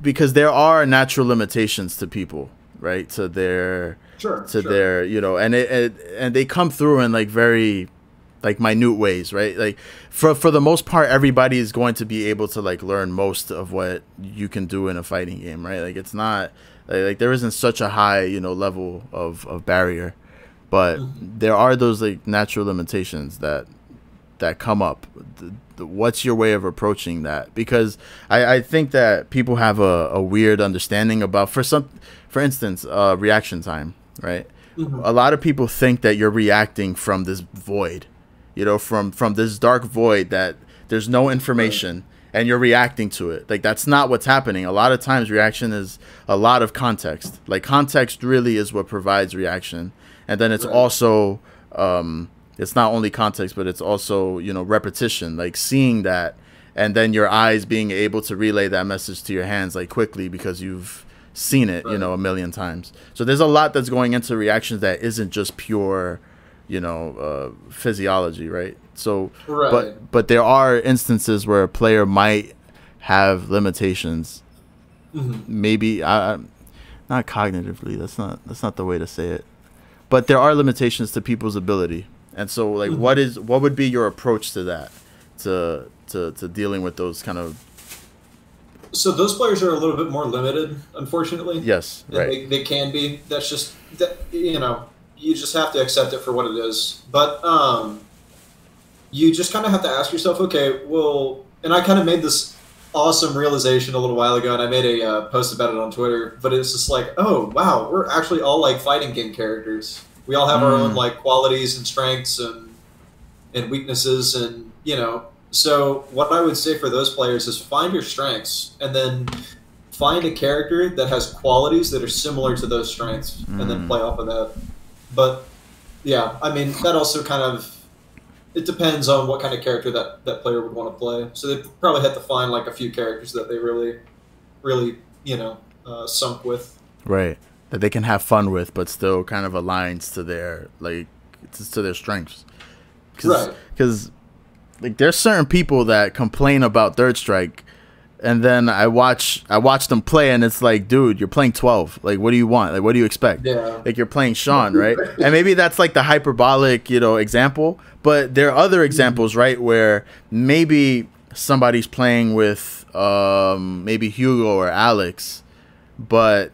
because there are natural limitations to people, right? To their sure, to sure. their you know, and it, it and they come through in like very like minute ways, right? Like for for the most part, everybody is going to be able to like learn most of what you can do in a fighting game, right? Like it's not like, like there isn't such a high you know level of of barrier, but mm-hmm. there are those like natural limitations that that come up what's your way of approaching that? Because I, I think that people have a, a weird understanding about for some, for instance, uh, reaction time, right? Mm-hmm. A lot of people think that you're reacting from this void, you know, from from this dark void that there's no information. Right. And you're reacting to it. Like that's not what's happening. A lot of times, reaction is a lot of context. Like context really is what provides reaction, and then it's right. also um, it's not only context but it's also you know repetition like seeing that and then your eyes being able to relay that message to your hands like quickly because you've seen it right. you know a million times so there's a lot that's going into reactions that isn't just pure you know uh, physiology right so right. but but there are instances where a player might have limitations mm-hmm. maybe I, not cognitively that's not that's not the way to say it but there are limitations to people's ability and so, like, mm-hmm. what is what would be your approach to that, to to to dealing with those kind of? So those players are a little bit more limited, unfortunately. Yes, right. They, they can be. That's just that you know you just have to accept it for what it is. But um, you just kind of have to ask yourself, okay, well, and I kind of made this awesome realization a little while ago, and I made a uh, post about it on Twitter. But it's just like, oh wow, we're actually all like fighting game characters we all have mm. our own mm. like qualities and strengths and and weaknesses and you know. So what I would say for those players is find your strengths and then find a character that has qualities that are similar to those strengths mm. and then mm. play off of that. But yeah, I mean that also kind of it depends on what kind of character that that player would want to play. So they probably have to find like a few characters that they really, really you know uh, sunk with. Right. That they can have fun with, but still kind of aligns to their like to, their strengths. Cause, Right. Because like there's certain people that complain about Third Strike, and then I watch I watch them play, and it's like, dude, you're playing 12. Like, what do you want? Like, what do you expect? Yeah. Like you're playing Sean, right? and maybe that's like the hyperbolic, you know, example. But there are other examples, right, where maybe somebody's playing with um, maybe Hugo or Alex, but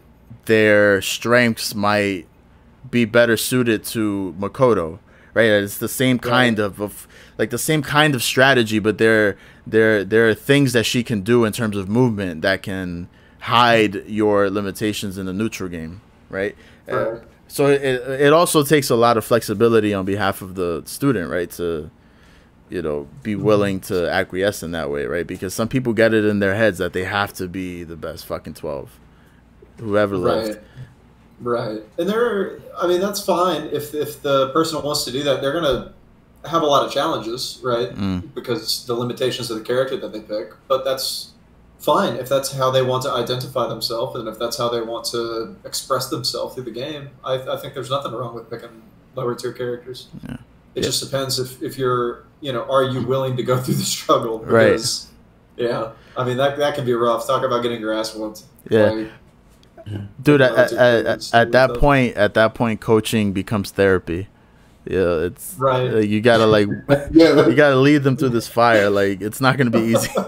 their strengths might be better suited to Makoto, right? It's the same kind of, of like the same kind of strategy, but there there there are things that she can do in terms of movement that can hide your limitations in the neutral game, right? Uh, so it it also takes a lot of flexibility on behalf of the student, right? To you know be willing to acquiesce in that way, right? Because some people get it in their heads that they have to be the best fucking twelve, whoever left. Right. Right. And there Are, I mean that's fine if if the person wants to do that, they're gonna have a lot of challenges, right? Mm. Because the limitations of the character that they pick. But that's fine if that's how they want to identify themselves and if that's how they want to express themselves through the game. I, I think there's nothing wrong with picking lower tier characters. Yeah. It Yeah. just depends if, if you're you know, are you willing to go through the struggle? Right. Yeah. I mean that that can be rough. Talk about getting your ass whooped. Yeah. Like, dude at, at, at, at that the- point at that point coaching becomes therapy yeah it's Right. uh, you gotta like yeah, you gotta lead them through this fire like it's not gonna be easy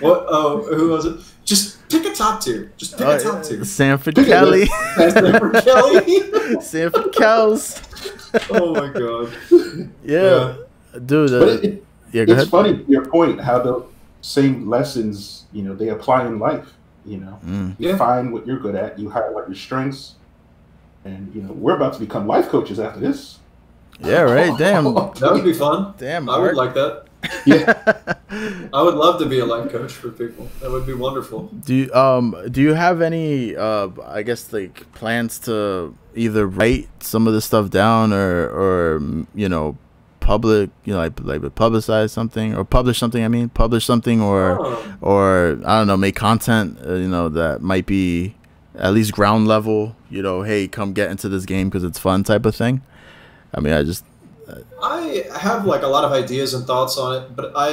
What? Oh, who was it? Just pick a top tier. Just pick Oh, a top tier. sanford Pick kelly Sanford Kelly. sanford cows oh my god. yeah, dude but uh, it, it, yeah go it's ahead funny your point how the same lessons you know they apply in life. You know, Mm. you Yeah. find what you're good at, you highlight your strengths, and you know we're about to become life coaches after this. yeah right damn That would be fun. damn I would like that. Yeah, I would love to be a life coach for people. That would be wonderful. Do you, um do you have any uh I guess like plans to either write some of this stuff down or or you know public you know like like publicize something or publish something I mean publish something or Oh, or I don't know make content uh, you know that might be at least ground level you know hey come get into this game because it's fun type of thing. I mean I just I have like a lot of ideas and thoughts on it, but I,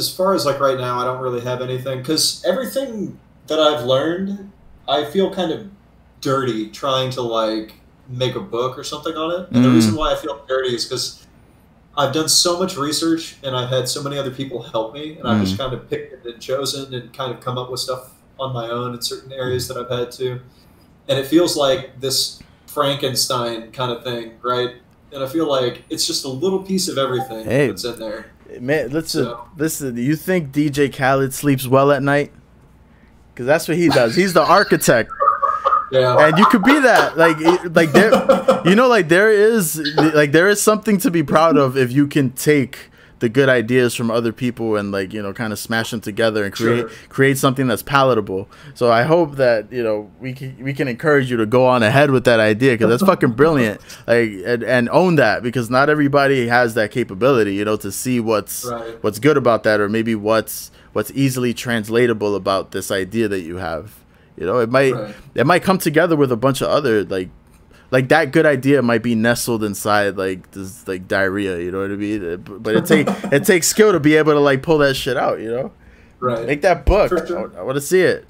as far as like right now, I don't really have anything because everything that I've learned, I feel kind of dirty trying to like make a book or something on it. And the Mm. reason why I feel dirty is because I've done so much research and I've had so many other people help me, and I've just mm-hmm. kind of picked and chosen and kind of come up with stuff on my own in certain areas that I've had to. And it feels like this Frankenstein kind of thing, right? And I feel like it's just a little piece of everything Hey. that's in there. man listen uh, So- listen you think DJ Khaled sleeps well at night? Because that's what he does. He's the architect. Yeah. and you could be that like like there you know like there is like there is something to be proud of if you can take the good ideas from other people and like you know kind of smash them together and create Sure. create something that's palatable so i hope that you know we can we can encourage you to go on ahead with that idea because that's fucking brilliant like and, and own that because not everybody has that capability you know to see what's Right. what's good about that or maybe what's what's easily translatable about this idea that you have you know it might Right. it might come together with a bunch of other like like that good idea might be nestled inside like this like diarrhea you know what i mean but it take it takes skill to be able to like pull that shit out you know right. make that book sure. i, want to see it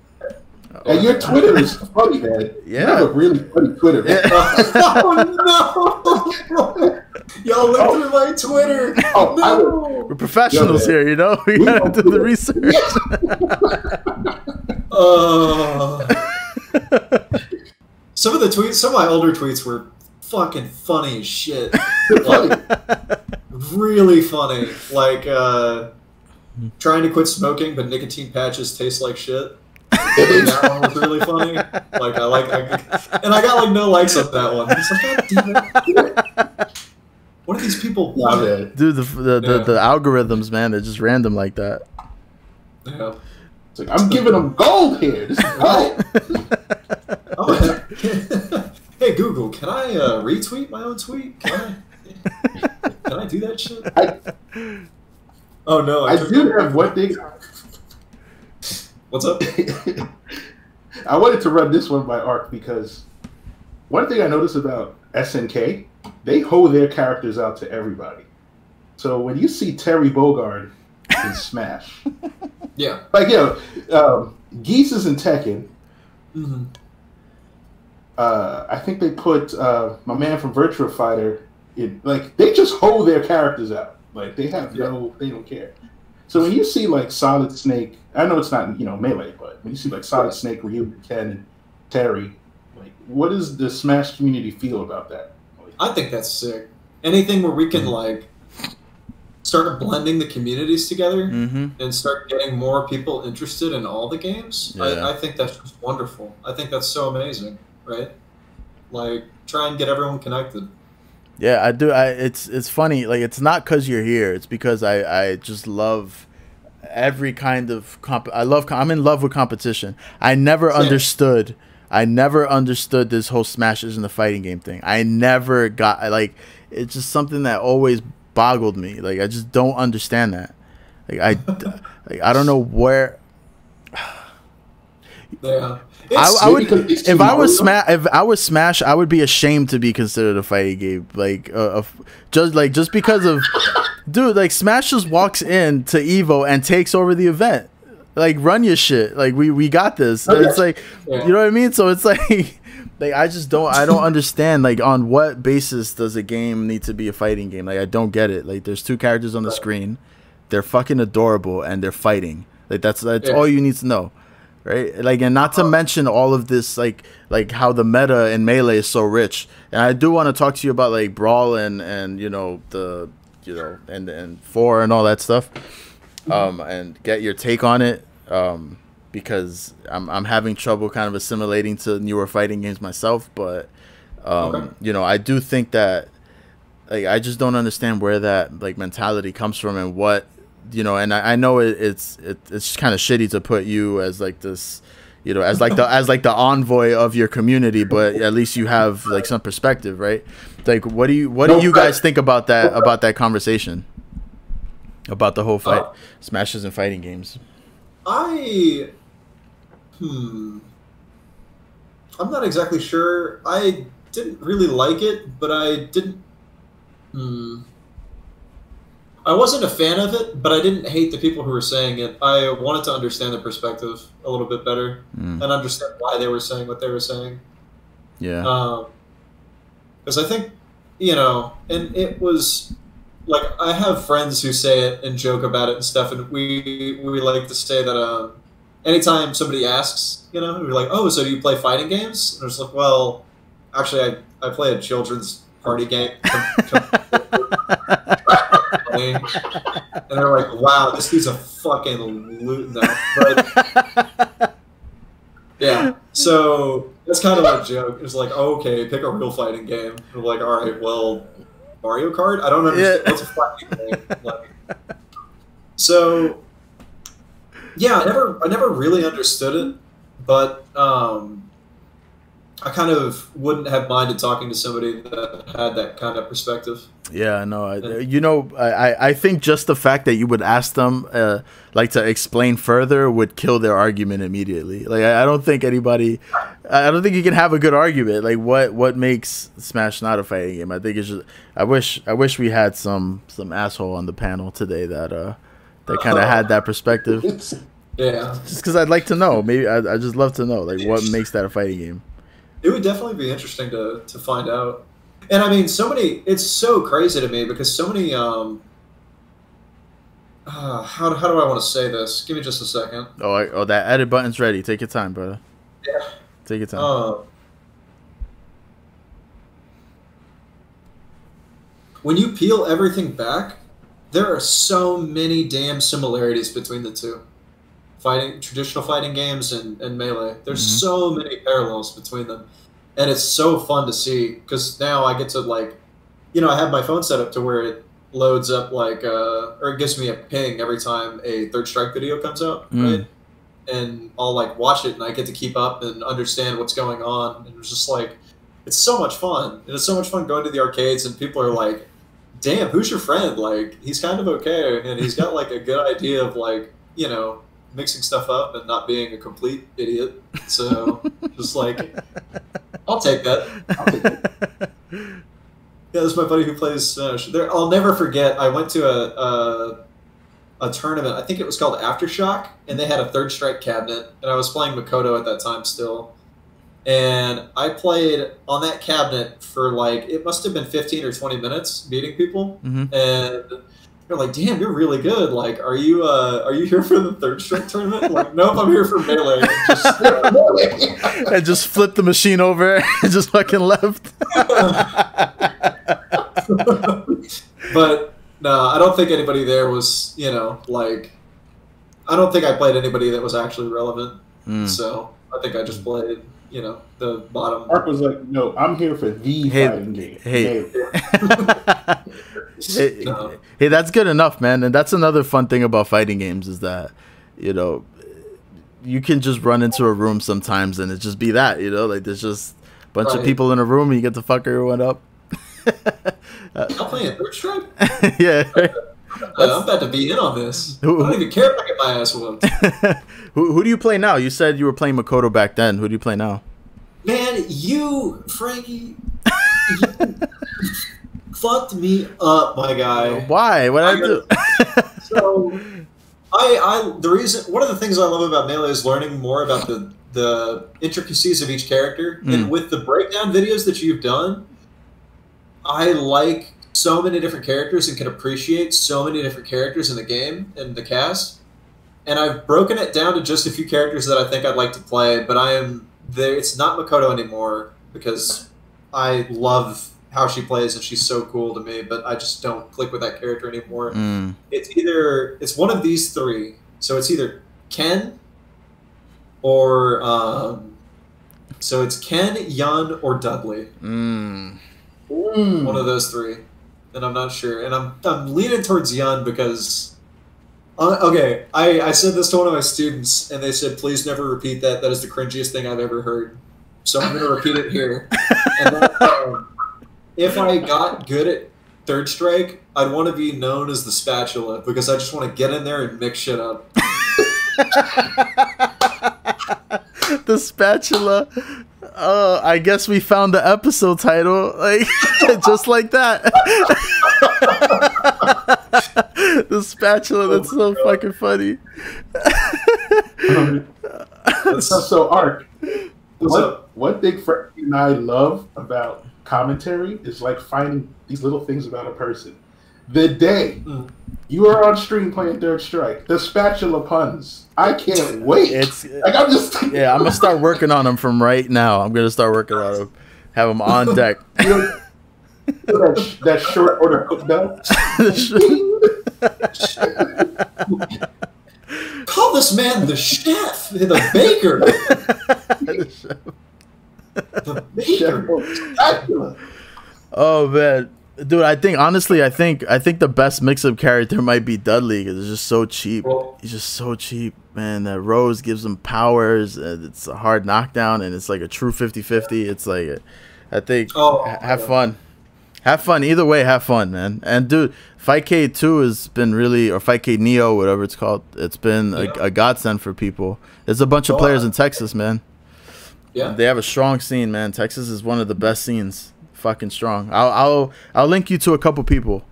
and your Twitter is funny, man. Yeah. you have a really funny Twitter. Man. oh no! Y'all look through my Twitter. Oh, no. we're professionals Yo, here you know we We gotta don't do do the that. research Uh, some of the tweets, some of my older tweets were fucking funny as shit. Like, really funny. Like, uh, trying to quit smoking, but nicotine patches taste like shit. that one was really funny. Like, I like, I, and I got like no likes on that one. It's like, God damn it. What are these people Nah, dude the, the, the, Yeah. the algorithms man they're just random like that Yeah. It's like I'm giving them gold here. This is gold. Oh, hey Google, can I uh, retweet my own tweet? Can I? Can I do that shit? I, Oh no! I, I do have one thing. What's up? I wanted to run this one by Arc because one thing I noticed about SNK, they hold their characters out to everybody. So when you see Terry Bogard in Smash, Yeah. like you know, um, Geese is in Tekken. hmm Uh, I think they put uh, my man from Virtua Fighter in. Like they just hold their characters out. Like they have no, they don't care. So when you see like Solid Snake, I know it's not you know melee, but when you see like Solid Snake, Ryu, Ken, and Terry, like what does the Smash community feel about that? I think that's sick. Anything where we can like start blending the communities together Mm-hmm. and start getting more people interested in all the games, Yeah. I, I think that's just wonderful. I think that's so amazing, right? Like, try and get everyone connected. Yeah, I do. I it's it's funny. Like it's not because you're here. It's because I I just love every kind of comp. I love. I'm in love with competition. I never Same. understood. I never understood this whole Smash in the fighting game thing. I never got like. It's just something that always boggled me. Like I just don't understand that. Like I, like I don't know where. Yeah. I, I would if I was smash if I was smash I would be ashamed to be considered a fighting game like uh, just like just because of dude like Smash just walks in to Evo and takes over the event like run your shit. Like we we got this. Oh, it's like Yeah. you know what I mean? So it's like like I just don't I don't understand like on what basis does a game need to be a fighting game? Like I don't get it. Like there's two characters on the screen. They're fucking adorable and they're fighting. Like that's that's Yeah. all you need to know right? Like and not to uh. mention all of this like like how the meta in melee is so rich. And i do want to talk to you about like brawl and and you know the you know and and four and all that stuff um and get your take on it um because i'm i'm having trouble kind of assimilating to newer fighting games myself but um Okay. you know i do think that like I just don't understand where that like mentality comes from and what you know. And I, I know it, it's it, it's kind of shitty to put you as like this, you know, as like the as like the envoy of your community, but at least you have like some perspective, right? Like, what do you what do you guys think about that about that conversation about the whole fight Uh, smashes and fighting games? I. Hmm. I'm not exactly sure. I didn't really like it, but I didn't. Hmm. I wasn't a fan of it, but I didn't hate the people who were saying it. I wanted to understand the perspective a little bit better Mm, and understand why they were saying what they were saying. yeah, because I think you know, and it was like I have friends who say it and joke about it and stuff, and we we like to say that um, anytime somebody asks, you know, we're like, oh, so do you play fighting games? And it's like, well, actually, I I play a children's party game. and they're like, wow, this dude's a fucking loot. But yeah, so that's kind of a joke. It's like, oh, okay, pick a real fighting game. We're like, all right, well, Mario Kart. I don't understand Yeah. what's a fighting game. Like, so yeah, I never, I never really understood it, but um, I kind of wouldn't have minded talking to somebody that had that kind of perspective. Yeah, no, I, you know, I, I- I think just the fact that you would ask them, uh, like, to explain further would kill their argument immediately. Like, I, I don't think anybody, I don't think you can have a good argument. Like, what what makes Smash not a fighting game? I think it's just, I wish, I wish we had some some asshole on the panel today that uh that kind of had that perspective. Yeah, Just because I'd like to know, maybe I I just love to know, like, what makes that a fighting game. It would definitely be interesting to to find out. And I mean, so many. It's so crazy to me because so many. Um, uh, how how do I want to say this? Give me just a second. Oh, I, oh, that edit button's ready. Take your time, brother. Yeah. Take your time. Uh, when you peel everything back, there are so many damn similarities between the two. Fighting traditional fighting games and, and melee. There's Mhm. so many parallels between them. And it's so fun to see because now I get to like you know, I have my phone set up to where it loads up like uh or it gives me a ping every time a third strike video comes out, Mm. right? and I'll like watch it and I get to keep up and understand what's going on. And it's just like, it's so much fun. And it's so much fun going to the arcades and people are like, damn, who's your friend? Like, he's kind of okay. And he's got like a good idea of like, you know, mixing stuff up and not being a complete idiot. So just like, I'll take that. I'll take. Yeah, this is my buddy who plays Smash. There, I'll never forget. I went to a, a a tournament. I think it was called Aftershock, and they had a third strike cabinet, and I was playing Makoto at that time still. And I played on that cabinet for like it must have been fifteen or twenty minutes, beating people. Mhm. And they're like, "Damn, you're really good. Like, are you uh, are you here for the third strike tournament?" Like, nope, I'm here for melee. And just, and just flipped the machine over and just fucking left. but no, I don't think anybody there was, you know, like, I don't think I played anybody that was actually relevant. Mm. So I think I just played, you know, the bottom. Mark was like, "No, I'm here for the Hey, fighting game." hey. Hey, hey, No. hey, that's good enough, man. And that's another fun thing about fighting games is that, you know, you can just run into a room sometimes and it just be that, you know, like there's just a bunch of people in a room and you get to fuck everyone up. I'm playing Third Strike. yeah. I'm about to be in on this. I don't even care if I get my ass whooped. who, who do you play now? You said you were playing Makoto back then. Who do you play now? Man, you, Frankie, you fucked me up, my guy. Why? What I do? So, I, I, the reason, one of the things I love about Melee is learning more about the, the intricacies of each character. Mm. And with the breakdown videos that you've done, I like so many different characters and can appreciate so many different characters in the game and the cast. And I've broken it down to just a few characters that I think I'd like to play, but I am there. It's not Makoto anymore because I love how she plays and she's so cool to me, but I just don't click with that character anymore Mm. it's either it's one of these three. So it's either Ken or um, so it's Ken, Yun, or Dudley. Mm. Mm. One of those three, and I'm not sure. And I'm I'm leaning towards Yun because. Uh, okay, I, I said this to one of my students, and they said, "Please never repeat that. That is the cringiest thing I've ever heard." So I'm going to repeat it here. Then, um, if I got good at third strike, I'd want to be known as the spatula because I just want to get in there and mix shit up. the spatula. Uh, I guess we found the episode title, like just like that. the spatula. That's so fucking funny. so, so Arc, What's what, up? one thing Frankie and I love about commentary is like finding these little things about a person. The day Mm. you are on stream playing Third Strike, the spatula puns. I can't wait. It's uh, like I'm just yeah. I'm gonna start working on them from right now. I'm gonna start working on them. Have them on deck. You know, that, that short order cook bell. Call this man the chef, the baker, the baker. Oh man, dude. I think honestly, I think I think the best mix-up character might be Dudley because it's just so cheap. Well, He's just so cheap, man. That Rose gives him powers. And it's a hard knockdown, and it's like a true 50-50. It's like, I think, Oh, ha- have yeah. fun. Have fun. Either way, have fun, man. And dude, Fightcade two has been really, or Fightcade Neo, whatever it's called. It's been Yeah. a, a godsend for people. There's a bunch of Oh, players I- in Texas, man. yeah. They have a strong scene, man. Texas is one of the best scenes. Fucking strong. I'll I'll I'll link you to a couple people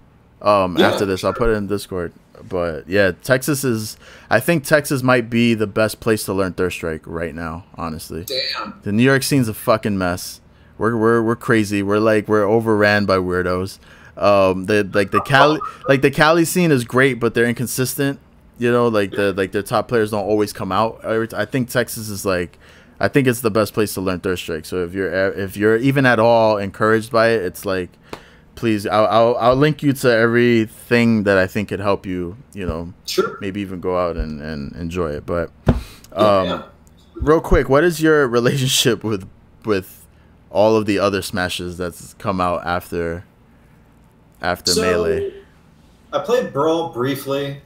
um Yeah, after this. I'll put it in Discord. But yeah, Texas is I think Texas might be the best place to learn Third Strike right now, honestly. Damn. The New York scene's a fucking mess. We're we're we're crazy. We're like we're overran by weirdos. Um, the like the Cali like the Cali scene is great, but they're inconsistent. You know, like the like their top players don't always come out. I think Texas is like, I think it's the best place to learn Third Strike. So if you're if you're even at all encouraged by it, it's like, please, I'll I'll, I'll link you to everything that I think could help you. You know, Sure. maybe even go out and and enjoy it. But Yeah, um, yeah. real quick, what is your relationship with with all of the other smashes that's come out after after So, melee? I played Brawl briefly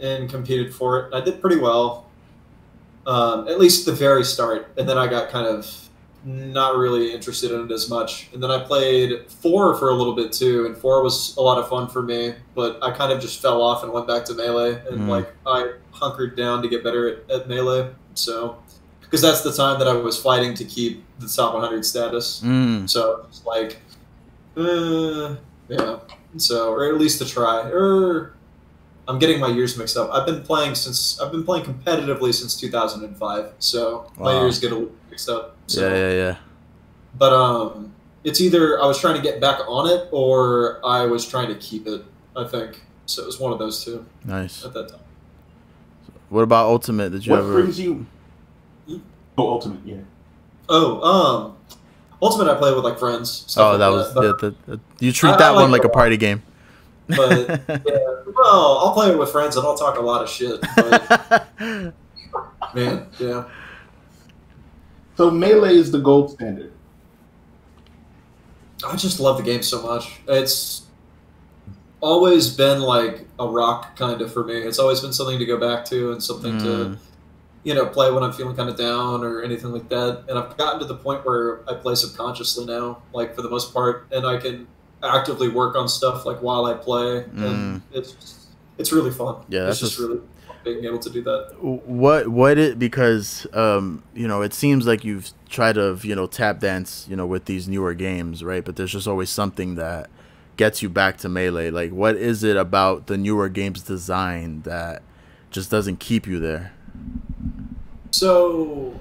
and competed for it. I did pretty well, um, at least the very start, and then I got kind of not really interested in it as much. And then I played four for a little bit too, and four was a lot of fun for me. But I kind of just fell off and went back to melee, and Mm. like I hunkered down to get better at, at melee. So because that's the time that I was fighting to keep the top 100 status. Mm. So it's like, uh, yeah. So or at least to try. Or I'm getting my years mixed up. I've been playing since I've been playing competitively since 2005. So my years get a little mixed up. So. Yeah, yeah, yeah. But um, it's either I was trying to get back on it or I was trying to keep it. I think so. It was one of those two Nice. at that time. What about Ultimate? Did you what ever? brings you? Oh, ultimate, yeah. Oh, um, Ultimate I play with like friends. stuff Oh, like that was but, yeah, the, the- you treat I- I that like one like a a party game. But yeah, well, I'll play it with friends and I'll talk a lot of shit. But man, yeah. So melee is the gold standard. I just love the game so much. It's always been like a rock kind of for me. It's always been something to go back to and something to Mm. you know play when I'm feeling kind of down or anything like that. And I've gotten to the point where I play subconsciously now, like for the most part, and I can actively work on stuff like while I play, and it's just, it's really fun. Mm. Yeah, it's that's just just- really being able to do that. what what it because um you know it seems like you've tried to you know tap dance you know with these newer games right but there's just always something that gets you back to melee like what is it about the newer games design that just doesn't keep you there So,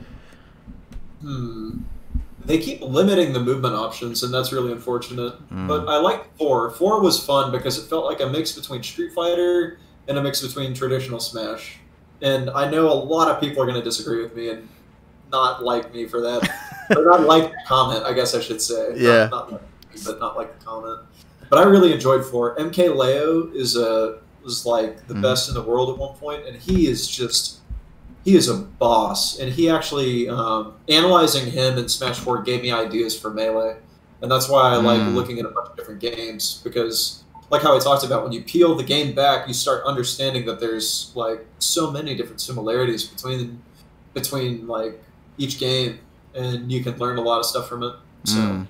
hmm, they keep limiting the movement options, and that's really unfortunate. Mm. But I like four. Four was fun because it felt like a mix between Street Fighter and a mix between traditional Smash. And I know a lot of people are going to disagree with me and not like me for that, or not like the comment. I guess I should say. Yeah. Not, like me, but not like the comment. But I really enjoyed four. MK Leo is a was like the Mhm. best in the world at one point, and he is just he is a boss. And he actually um, analyzing him in Smash Four gave me ideas for Melee, and that's why I like Mm. looking at a bunch of different games because. Like how I talked about, when you peel the game back, you start understanding that there's like so many different similarities between between like each game, and you can learn a lot of stuff from it. So Mm.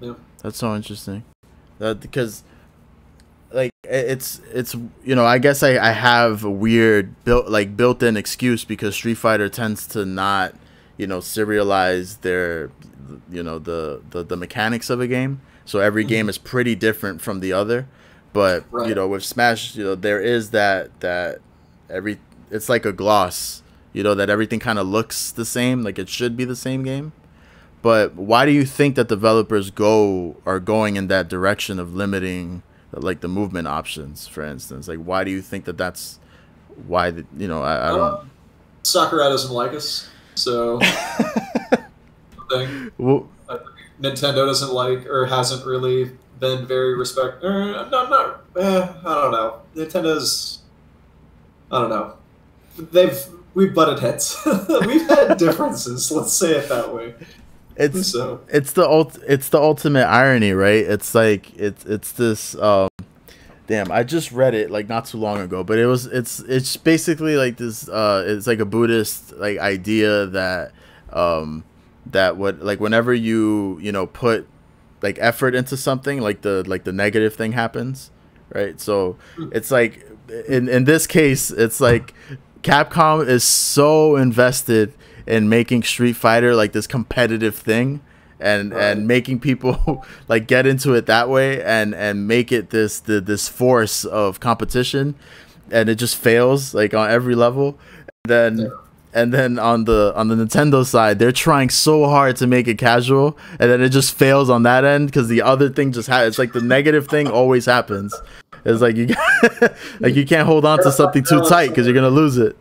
yeah. That's so interesting. That because like it's it's you know I guess I I have a weird built like built-in excuse because Street Fighter tends to not you know serialize their you know the the, the mechanics of a game. So every game mm-hmm. is pretty different from the other. But you know with Smash you know there is that that every it's like a gloss you know that everything kind of looks the same like it should be the same game but why do you think that developers go are going in that direction of limiting like the movement options for instance like why do you think that that's why the, you know i, I don't Uh, Sakurai doesn't like us, so thing well, Nintendo doesn't like or hasn't really been very respect. No, not. Eh, I don't know. Nintendo's. I don't know. They've we've butted heads. we've had differences. Let's say it that way. It's So it's the ult it's the ultimate irony right? It's like it's it's this um damn i just read it like not too long ago but it was it's it's basically like this uh it's like a buddhist like idea that um that what like whenever you you know put like effort into something like the like the negative thing happens right? So it's like in in this case it's like capcom is so invested in making street fighter like this competitive thing and Right. and making people like get into it that way and and make it this the, this force of competition and it just fails like on every level then Yeah. and then on the on the Nintendo side they're trying so hard to make it casual and then it just fails on that end because the other thing just ha- it's like the negative thing always happens it's like you like you can't hold on to something too tight because you're gonna lose it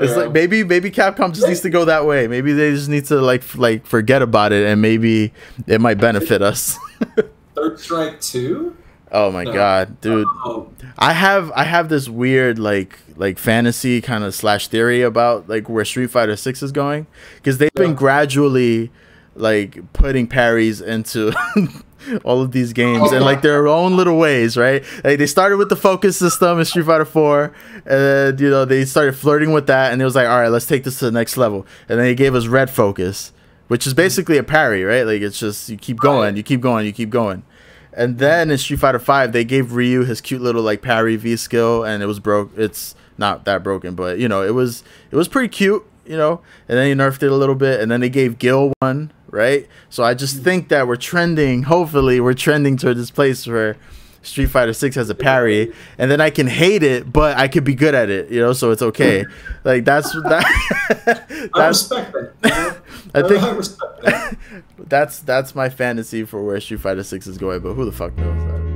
it's Yeah. like maybe maybe Capcom just needs to go that way. Maybe they just need to like like forget about it, and maybe it might benefit us. Third Strike Two. oh my No. god, dude! Oh, I have I have this weird like like fantasy kind of slash theory about like where Street Fighter Six is going because they've been gradually like putting parries into all of these games in like their own little ways, right? Like they started with the focus system in Street Fighter Four, and then, you know they started flirting with that, and it was like, all right, let's take this to the next level, and then they gave us red focus, which is basically a parry, right? Like it's just you keep going, you keep going, you keep going. And then in Street Fighter Five, they gave Ryu his cute little like parry V skill, and it was broke. It's not that broken, but you know it was it was pretty cute. you know, and then he nerfed it a little bit, and then they gave Gil one, right? So I just mm. think that we're trending. Hopefully, we're trending toward this place where Street Fighter Six has a parry, and then I can hate it, but I could be good at it, you know. So it's okay. Like that's that. that's, I respect that. I think I respect that. that's that's my fantasy for where Street Fighter Six is going, but who the fuck knows that?